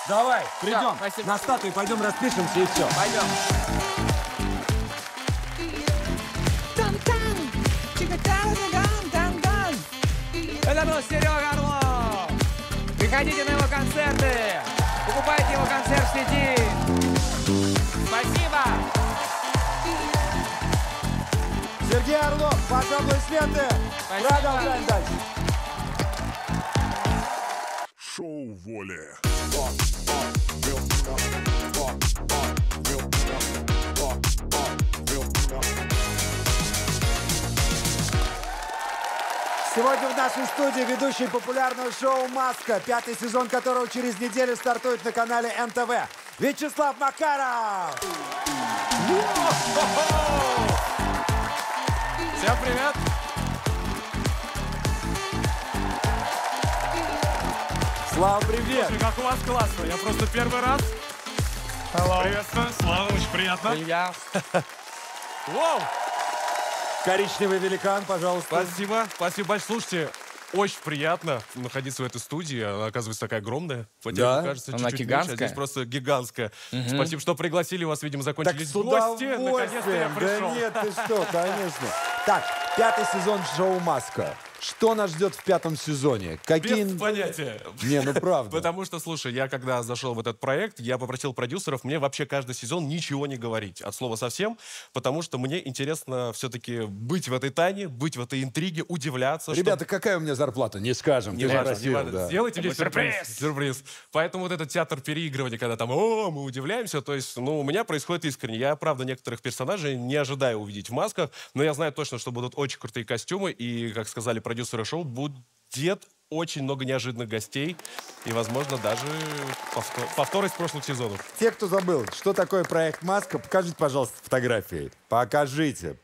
Давай, придем. спасибо. на статую пойдем распишемся и все. Пойдем. Это был Серега Орлов. Приходите на его концерты. Покупайте его концерт в сети. Спасибо. Сергей Орлов, ваши аплодисменты. Спасибо. Продолжаем дальше. Шоу «Воля». Сегодня в нашей студии ведущий популярного шоу «Маска», пятый сезон которого через неделю стартует на канале НТВ. Вячеслав Макаров! Всем привет! Слава, привет! Слушай, как у вас классно. Я просто первый раз. Приветствую. Слава, очень приятно. Я. Вау! Коричневый великан, пожалуйста. Спасибо. Спасибо большое. Слушайте, очень приятно находиться в этой студии. Она, оказывается, такая огромная. По Да? кажется, Она чуть-чуть гигантская. меньше, а здесь просто гигантская. Спасибо, что пригласили. У вас, видимо, Так закончились с гости. Наконец-то я пришел. Да нет, ты что, конечно. Так, пятый сезон шоу «Маска». Что нас ждет в пятом сезоне? Какие... Без понятия. Не, ну правда. Потому что, слушай, я когда зашел в этот проект, я попросил продюсеров мне вообще каждый сезон ничего не говорить, от слова совсем, потому что мне интересно все-таки быть в этой тайне, быть в этой интриге, удивляться. Ребята, какая у меня зарплата? Не скажем. Не важно, не важно. да. Сделайте мне сюрприз. сюрприз. сюрприз. Поэтому вот этот театр переигрывания, когда там, о, мы удивляемся, то есть, ну, у меня происходит искренне. Я, правда, некоторых персонажей не ожидаю увидеть в масках, но я знаю точно, что будут очень крутые костюмы, и, как сказали продюсеры шоу, будет очень много неожиданных гостей, и, возможно, даже повтор, повтор из прошлых сезонов. Те, кто забыл, что такое проект «Маска», покажите, пожалуйста, фотографии. Покажите.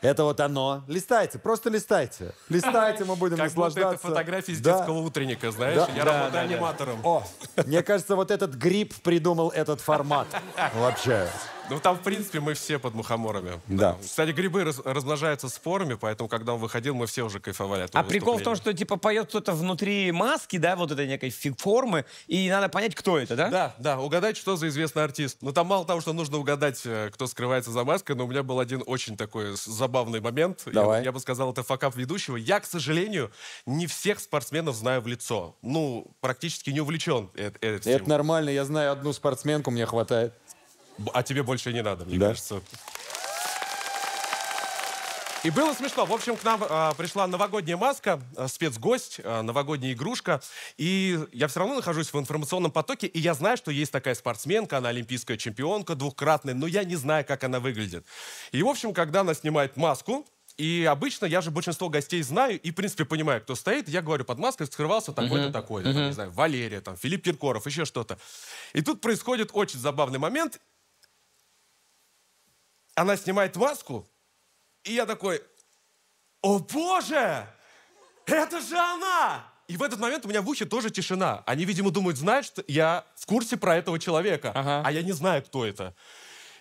Это вот оно. Листайте, просто листайте. Листайте, мы будем Как будто наслаждаться. это фотографии с Да. детского утренника, знаешь? Да. Я Да, работаю да, да. аниматором. О, мне кажется, вот этот гриб придумал этот формат. Вообще. Ну, там, в принципе, мы все под мухоморами. Да. Кстати, грибы раз- размножаются спорами, поэтому, когда он выходил, мы все уже кайфовали от А прикол в том, что типа поет кто-то внутри маски, да, вот этой некой фи- формы, и надо понять, кто это, да? Да, да, угадать, что за известный артист. Ну, там мало того, что нужно угадать, э, кто скрывается за маской, но у меня был один очень такой забавный момент. Я- Давай. Я, бы сказал, это факап ведущего. Я, к сожалению, не всех спортсменов знаю в лицо. Ну, практически не увлечен э- э- этим. Это нормально, я знаю одну спортсменку, мне хватает. А тебе больше не надо, мне Да. кажется. И было смешно. В общем, к нам а, пришла новогодняя маска, а, спецгость, а, новогодняя игрушка. И я все равно нахожусь в информационном потоке, и я знаю, что есть такая спортсменка, она олимпийская чемпионка двукратная, но я не знаю, как она выглядит. И, в общем, когда она снимает маску, и обычно я же большинство гостей знаю и, в принципе, понимаю, кто стоит. Я говорю, под маской скрывался такой-то, такой-то. Там, не знаю, Валерия, там, Филипп Киркоров, еще что-то. И тут происходит очень забавный момент. Она снимает маску, и я такой, о боже, это же она! И в этот момент у меня в ухе тоже тишина. Они, видимо, думают, знают, что я в курсе про этого человека, Ага. а я не знаю, кто это.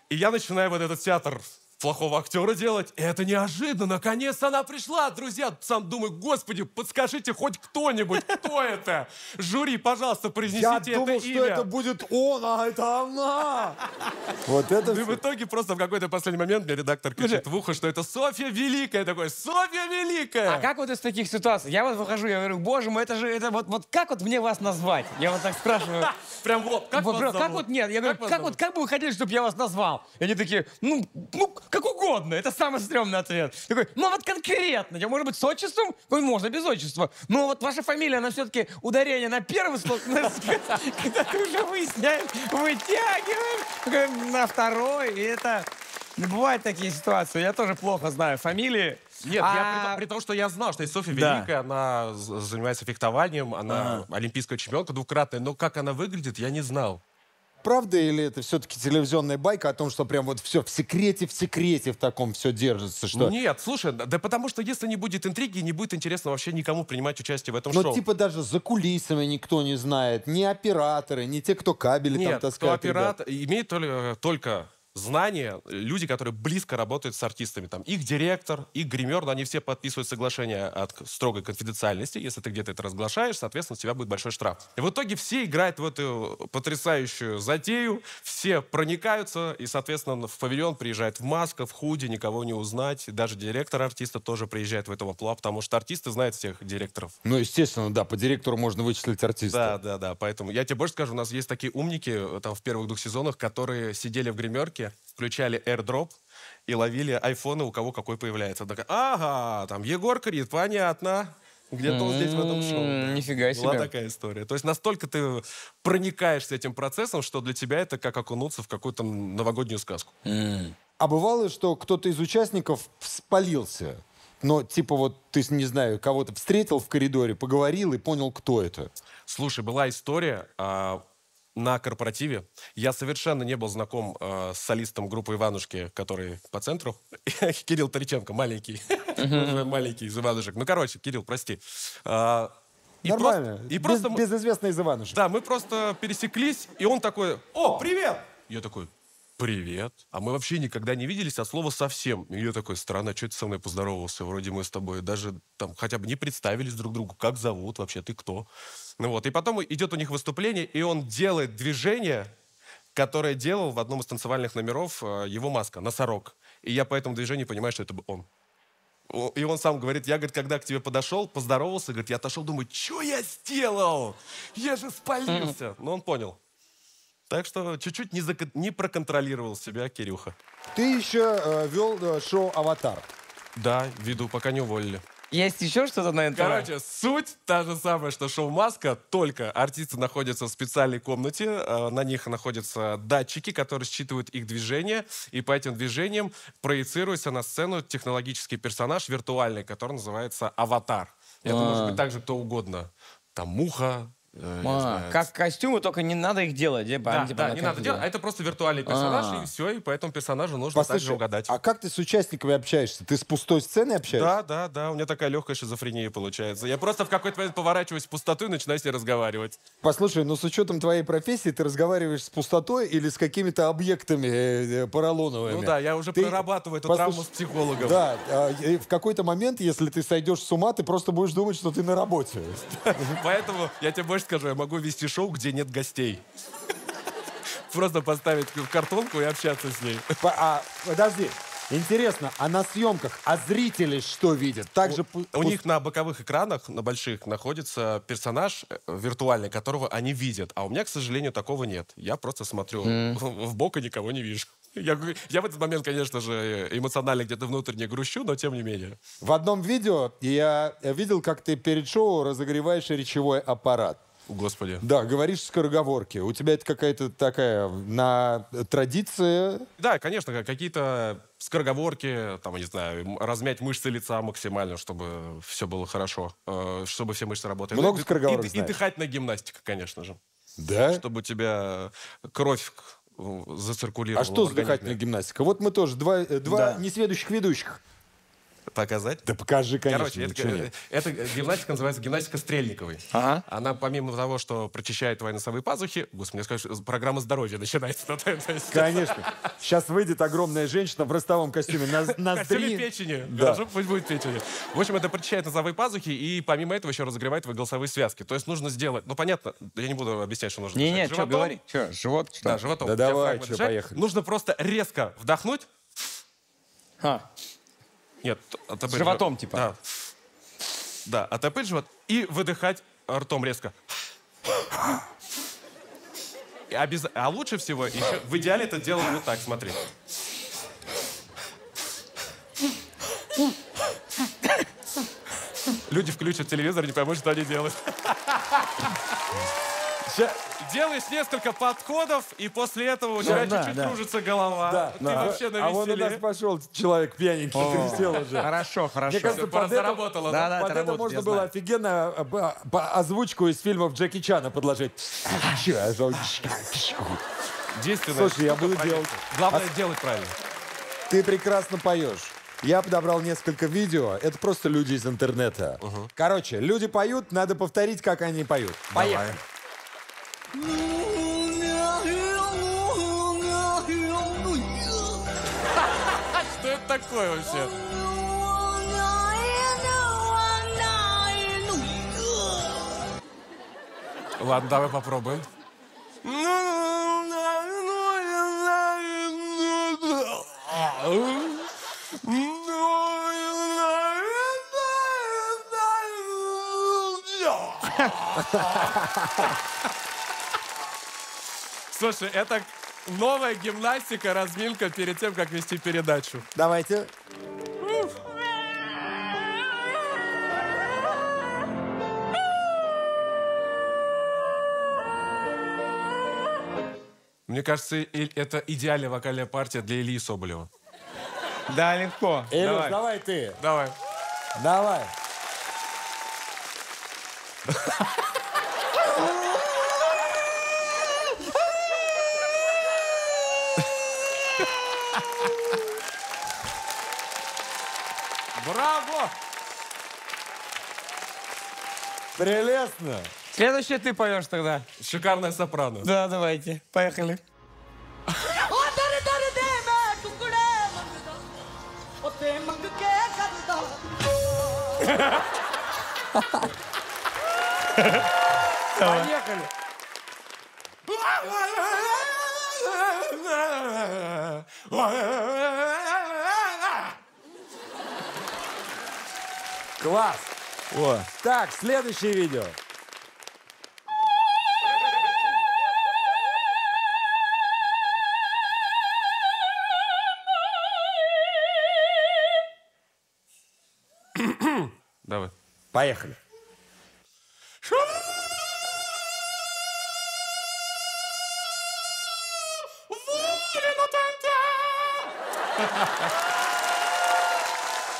И я начинаю вот этот театр плохого актера делать. Это неожиданно. Наконец-то она пришла, друзья. Сам думаю, господи, подскажите хоть кто-нибудь, кто это? Жюри, пожалуйста, произнесите Я это думал, что имя. это будет он, а это она. Вот это И в итоге просто в какой-то последний момент мне редактор кричит в ухо, что это Софья Великая. Такой, Софья Великая! А как вот из таких ситуаций? Я вот выхожу, я говорю, боже мой, это же, это вот, вот как вот мне вас назвать? Я вот так спрашиваю. Прям вот, как Вот вас как вот нет, я говорю, как, вот, как бы вы хотели, чтобы я вас назвал? И они такие, ну, ну, как угодно, это самый стрёмный ответ. Такой, ну вот конкретно, я, может быть, с отчеством? Ой, можно без отчества. Но вот ваша фамилия, она все-таки ударение на первый слог, когда ты уже выясняешь, вытягиваешь, такой, на второй, и это... ну, Бывают такие ситуации, я тоже плохо знаю фамилии. Нет, я А- при, том- при том, что я знал, что есть Софья Да. Великая, она занимается фехтованием, она олимпийская чемпионка двукратная, но как она выглядит, я не знал. Правда или это все-таки телевизионная байка о том, что прям вот все в секрете, в секрете в таком все держится, что... Нет, слушай, да потому что если не будет интриги, не будет интересно вообще никому принимать участие в этом Но шоу. типа даже за кулисами никто не знает, ни операторы, ни те, кто кабели там Нет, кто таскают. ребят. оператор, имеет только, только знания, люди, которые близко работают с артистами. Там их директор, их гример, но они все подписывают соглашение от строгой конфиденциальности. Если ты где-то это разглашаешь, соответственно, у тебя будет большой штраф. И в итоге все играют в эту потрясающую затею, все проникаются, и, соответственно, в павильон приезжает в масках, в худи, никого не узнать. И даже директор артиста тоже приезжает в этом амплуа, потому что артисты знают всех директоров. Ну, естественно, да, по директору можно вычислить артиста. Да, да, да. Поэтому я тебе больше скажу, у нас есть такие умники э, там в первых двух сезонах, которые сидели в гримерке, включали AirDrop и ловили айфоны, у кого какой появляется. Такая, ага, там Егор Крид, понятно. Где-то он здесь в этом шоу. Нифига Была себе. такая история. То есть настолько ты проникаешься этим процессом, что для тебя это как окунуться в какую-то новогоднюю сказку. А бывало, что кто-то из участников спалился? Но, типа, вот ты, не знаю, кого-то встретил в коридоре, поговорил и понял, кто это. Слушай, была история а, на корпоративе. Я совершенно не был знаком а, с солистом группы Иванушки, который по центру. Кирилл Тариченко, маленький. Маленький из Иванушек. Ну, короче, Кирилл, прости. А, и Нормально. просто- И Без- просто... Безызвестный из Иванушек. Да, мы просто пересеклись, и он такой, о, привет! Я такой, привет. А мы вообще никогда не виделись от слова совсем. И я такой, странно, что ты со мной поздоровался? Вроде мы с тобой даже там хотя бы не представились друг другу. Как зовут вообще, ты кто? Ну вот, и потом идет у них выступление, и он делает движение, которое делал в одном из танцевальных номеров э, его маска, носорог. И я по этому движению понимаю, что это был он. И он сам говорит, я, говорит, когда к тебе подошел, поздоровался, говорит, я отошел, думаю, что я сделал? Я же спалился. Но он понял. Так что чуть-чуть не, зако- не проконтролировал себя Кирюха. Ты еще э, вел э, шоу «Аватар». Да, веду, пока не уволили. Есть еще что-то на НТВ? Короче, суть та же самая, что шоу «Маска», только артисты находятся в специальной комнате, э, на них находятся датчики, которые считывают их движения, и по этим движениям проецируется на сцену технологический персонаж виртуальный, который называется «Аватар». Это может быть также кто угодно. Там муха, А, как костюмы, только не надо их делать. Да, да, не надо делать. А это просто виртуальный персонаж, А. и все, и по этому персонажу нужно Послушай, также угадать. а как ты с участниками общаешься? Ты с пустой сценой общаешься? Да, да, да, у меня такая легкая шизофрения получается. Я просто в какой-то момент поворачиваюсь в пустоту и начинаю с ней разговаривать. Послушай, ну с учетом твоей профессии ты разговариваешь с пустотой или с какими-то объектами э, э, поролоновыми? Ну да, я уже Ты- прорабатываю эту послушай, травму с психологом. Да, а, и в какой-то момент, если ты сойдешь с ума, ты просто будешь думать, что ты на работе. Поэтому я тебе больше скажу, я могу вести шоу, где нет гостей. Просто поставить картонку и общаться с ней. А, подожди. Интересно, а на съемках, а зрители что видят? Также У пус- них на боковых экранах, на больших, находится персонаж э, виртуальный, которого они видят. А у меня, к сожалению, такого нет. Я просто смотрю в в бок и никого не вижу. Я, я в этот момент, конечно же, эмоционально где-то внутренне грущу, но тем не менее. В одном видео я видел, как ты перед шоу разогреваешь речевой аппарат. Господи. Да, говоришь скороговорки. У тебя это какая-то такая на традиция. Да, конечно, ка- какие-то скороговорки, там, я не знаю, размять мышцы лица максимально, чтобы все было хорошо, э, чтобы все мышцы работали. Много и- скороговорок и, и знаешь? дыхательная гимнастика, конечно же. Да? Чтобы у тебя кровь зациркулировала. А что с дыхательной гимнастикой? Вот мы тоже два, э, два Да. несведущих ведущих. Показать? Да покажи, конечно. Короче, это, нет. эта гимнастика называется гимнастика Стрельниковой. Ага. Она помимо того, что прочищает твои носовые пазухи, господи, мне скажешь, программа здоровья начинается. Конечно. Сейчас выйдет огромная женщина в ростовом костюме. Ноз- Костюме Ноздри. печени. Да. Хорошо, пусть будет печени. В общем, это прочищает носовые пазухи и помимо этого еще разогревает твои голосовые связки. То есть нужно сделать... Ну, понятно, я не буду объяснять, что нужно Не-не, что, говори. Что, живот, что? Да, животом. Да давай, дышать. поехали. Нужно просто резко вдохнуть. А, Нет, отопырь животом, живот. типа. Да. Да, отопырь живот и выдыхать ртом резко. Обяз- А лучше всего еще в идеале это делать вот так, смотри. Люди включат телевизор, не поймут, что они делают. Делаешь несколько подходов, и после этого у тебя да, чуть-чуть да. кружится голова. Ты вообще на А вон у нас пошел человек пьяненький, присел уже. Хорошо, хорошо. Мне кажется, под это, заработала, Да, да, под это можно было знаю. офигенно э, озвучку из фильмов Джеки Чана подложить. Действенная Слушай, я буду делать. Главное делать правильно. Ты прекрасно поешь. Я подобрал несколько видео. Это просто люди из интернета. Короче, люди поют, надо повторить, как они поют. Поехали. Что это такое вообще? Ладно, давай попробуем. Слушай, это новая гимнастика, разминка перед тем, как вести передачу. Давайте. Мне кажется, это идеальная вокальная партия для Ильи Соболева. Да, легко. Илюш, Давай. давай ты. Давай. Давай. Прелестно. Следующее ты поешь тогда. Шикарная сопрано. Да, давайте. Поехали. О. Так, следующее видео. Давай. Поехали.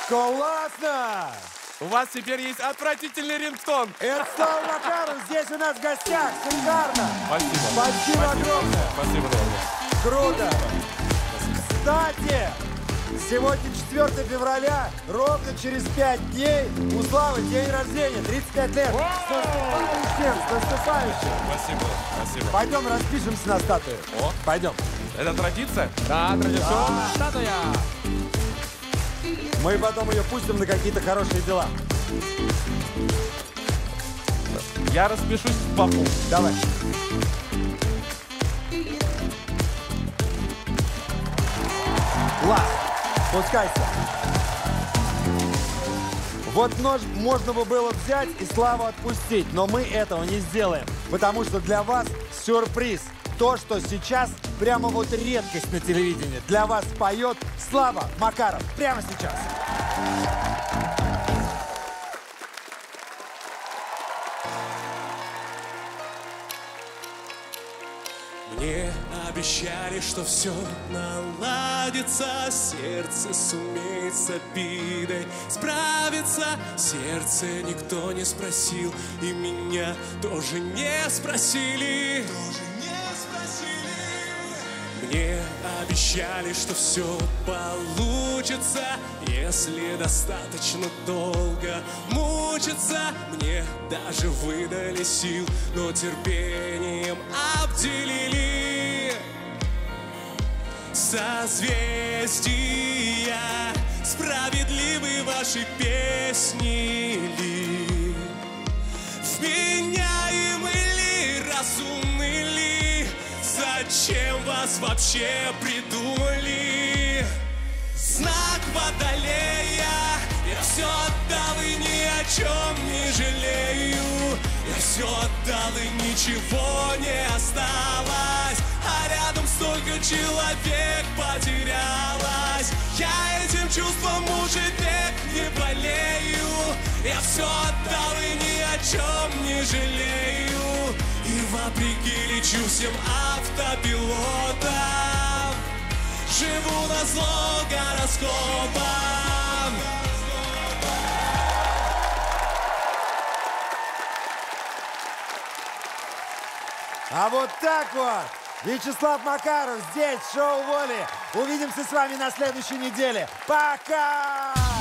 Классно! У вас теперь есть отвратительный рингтон. Это Слава Макаров здесь у нас в гостях. Шикарно. Спасибо. Спасибо огромное. Спасибо, дорогой. Круто! Кстати, сегодня 4 февраля, ровно через 5 дней у Славы день рождения, 35 лет. С наступающим, с наступающим. Спасибо. Спасибо. Пойдем распишемся на статуе. О. Пойдем. Это традиция? Да, традиционная статуя. Мы потом ее пустим на какие-то хорошие дела. Я распишусь в папу. Давай. Класс. Спускайся. Вот нож можно бы было взять и Славу отпустить, но мы этого не сделаем, потому что для вас сюрприз. То, что сейчас прямо вот редкость на телевидении. Для вас поет Слава Макаров. Прямо сейчас. Мне обещали, что все наладится, сердце сумеет с обидой справиться. Сердце никто не спросил, и меня тоже не спросили. Мне обещали, что все получится, если достаточно долго мучиться. Мне даже выдали сил, но терпением обделили созвездия. Справедливы ваши песни Зачем вас вообще придумали? Знак водолея. Я все отдал и ни о чем не жалею. Я все отдал и ничего не осталось. А рядом столько человек потерялось. Я этим чувством уже век не болею. Я все отдал и ни о чем не жалею И вопреки лечу всем автопилотам Живу на зло гороскопам А вот так вот! Вячеслав Макаров здесь, шоу Воли. Увидимся с вами на следующей неделе. Пока!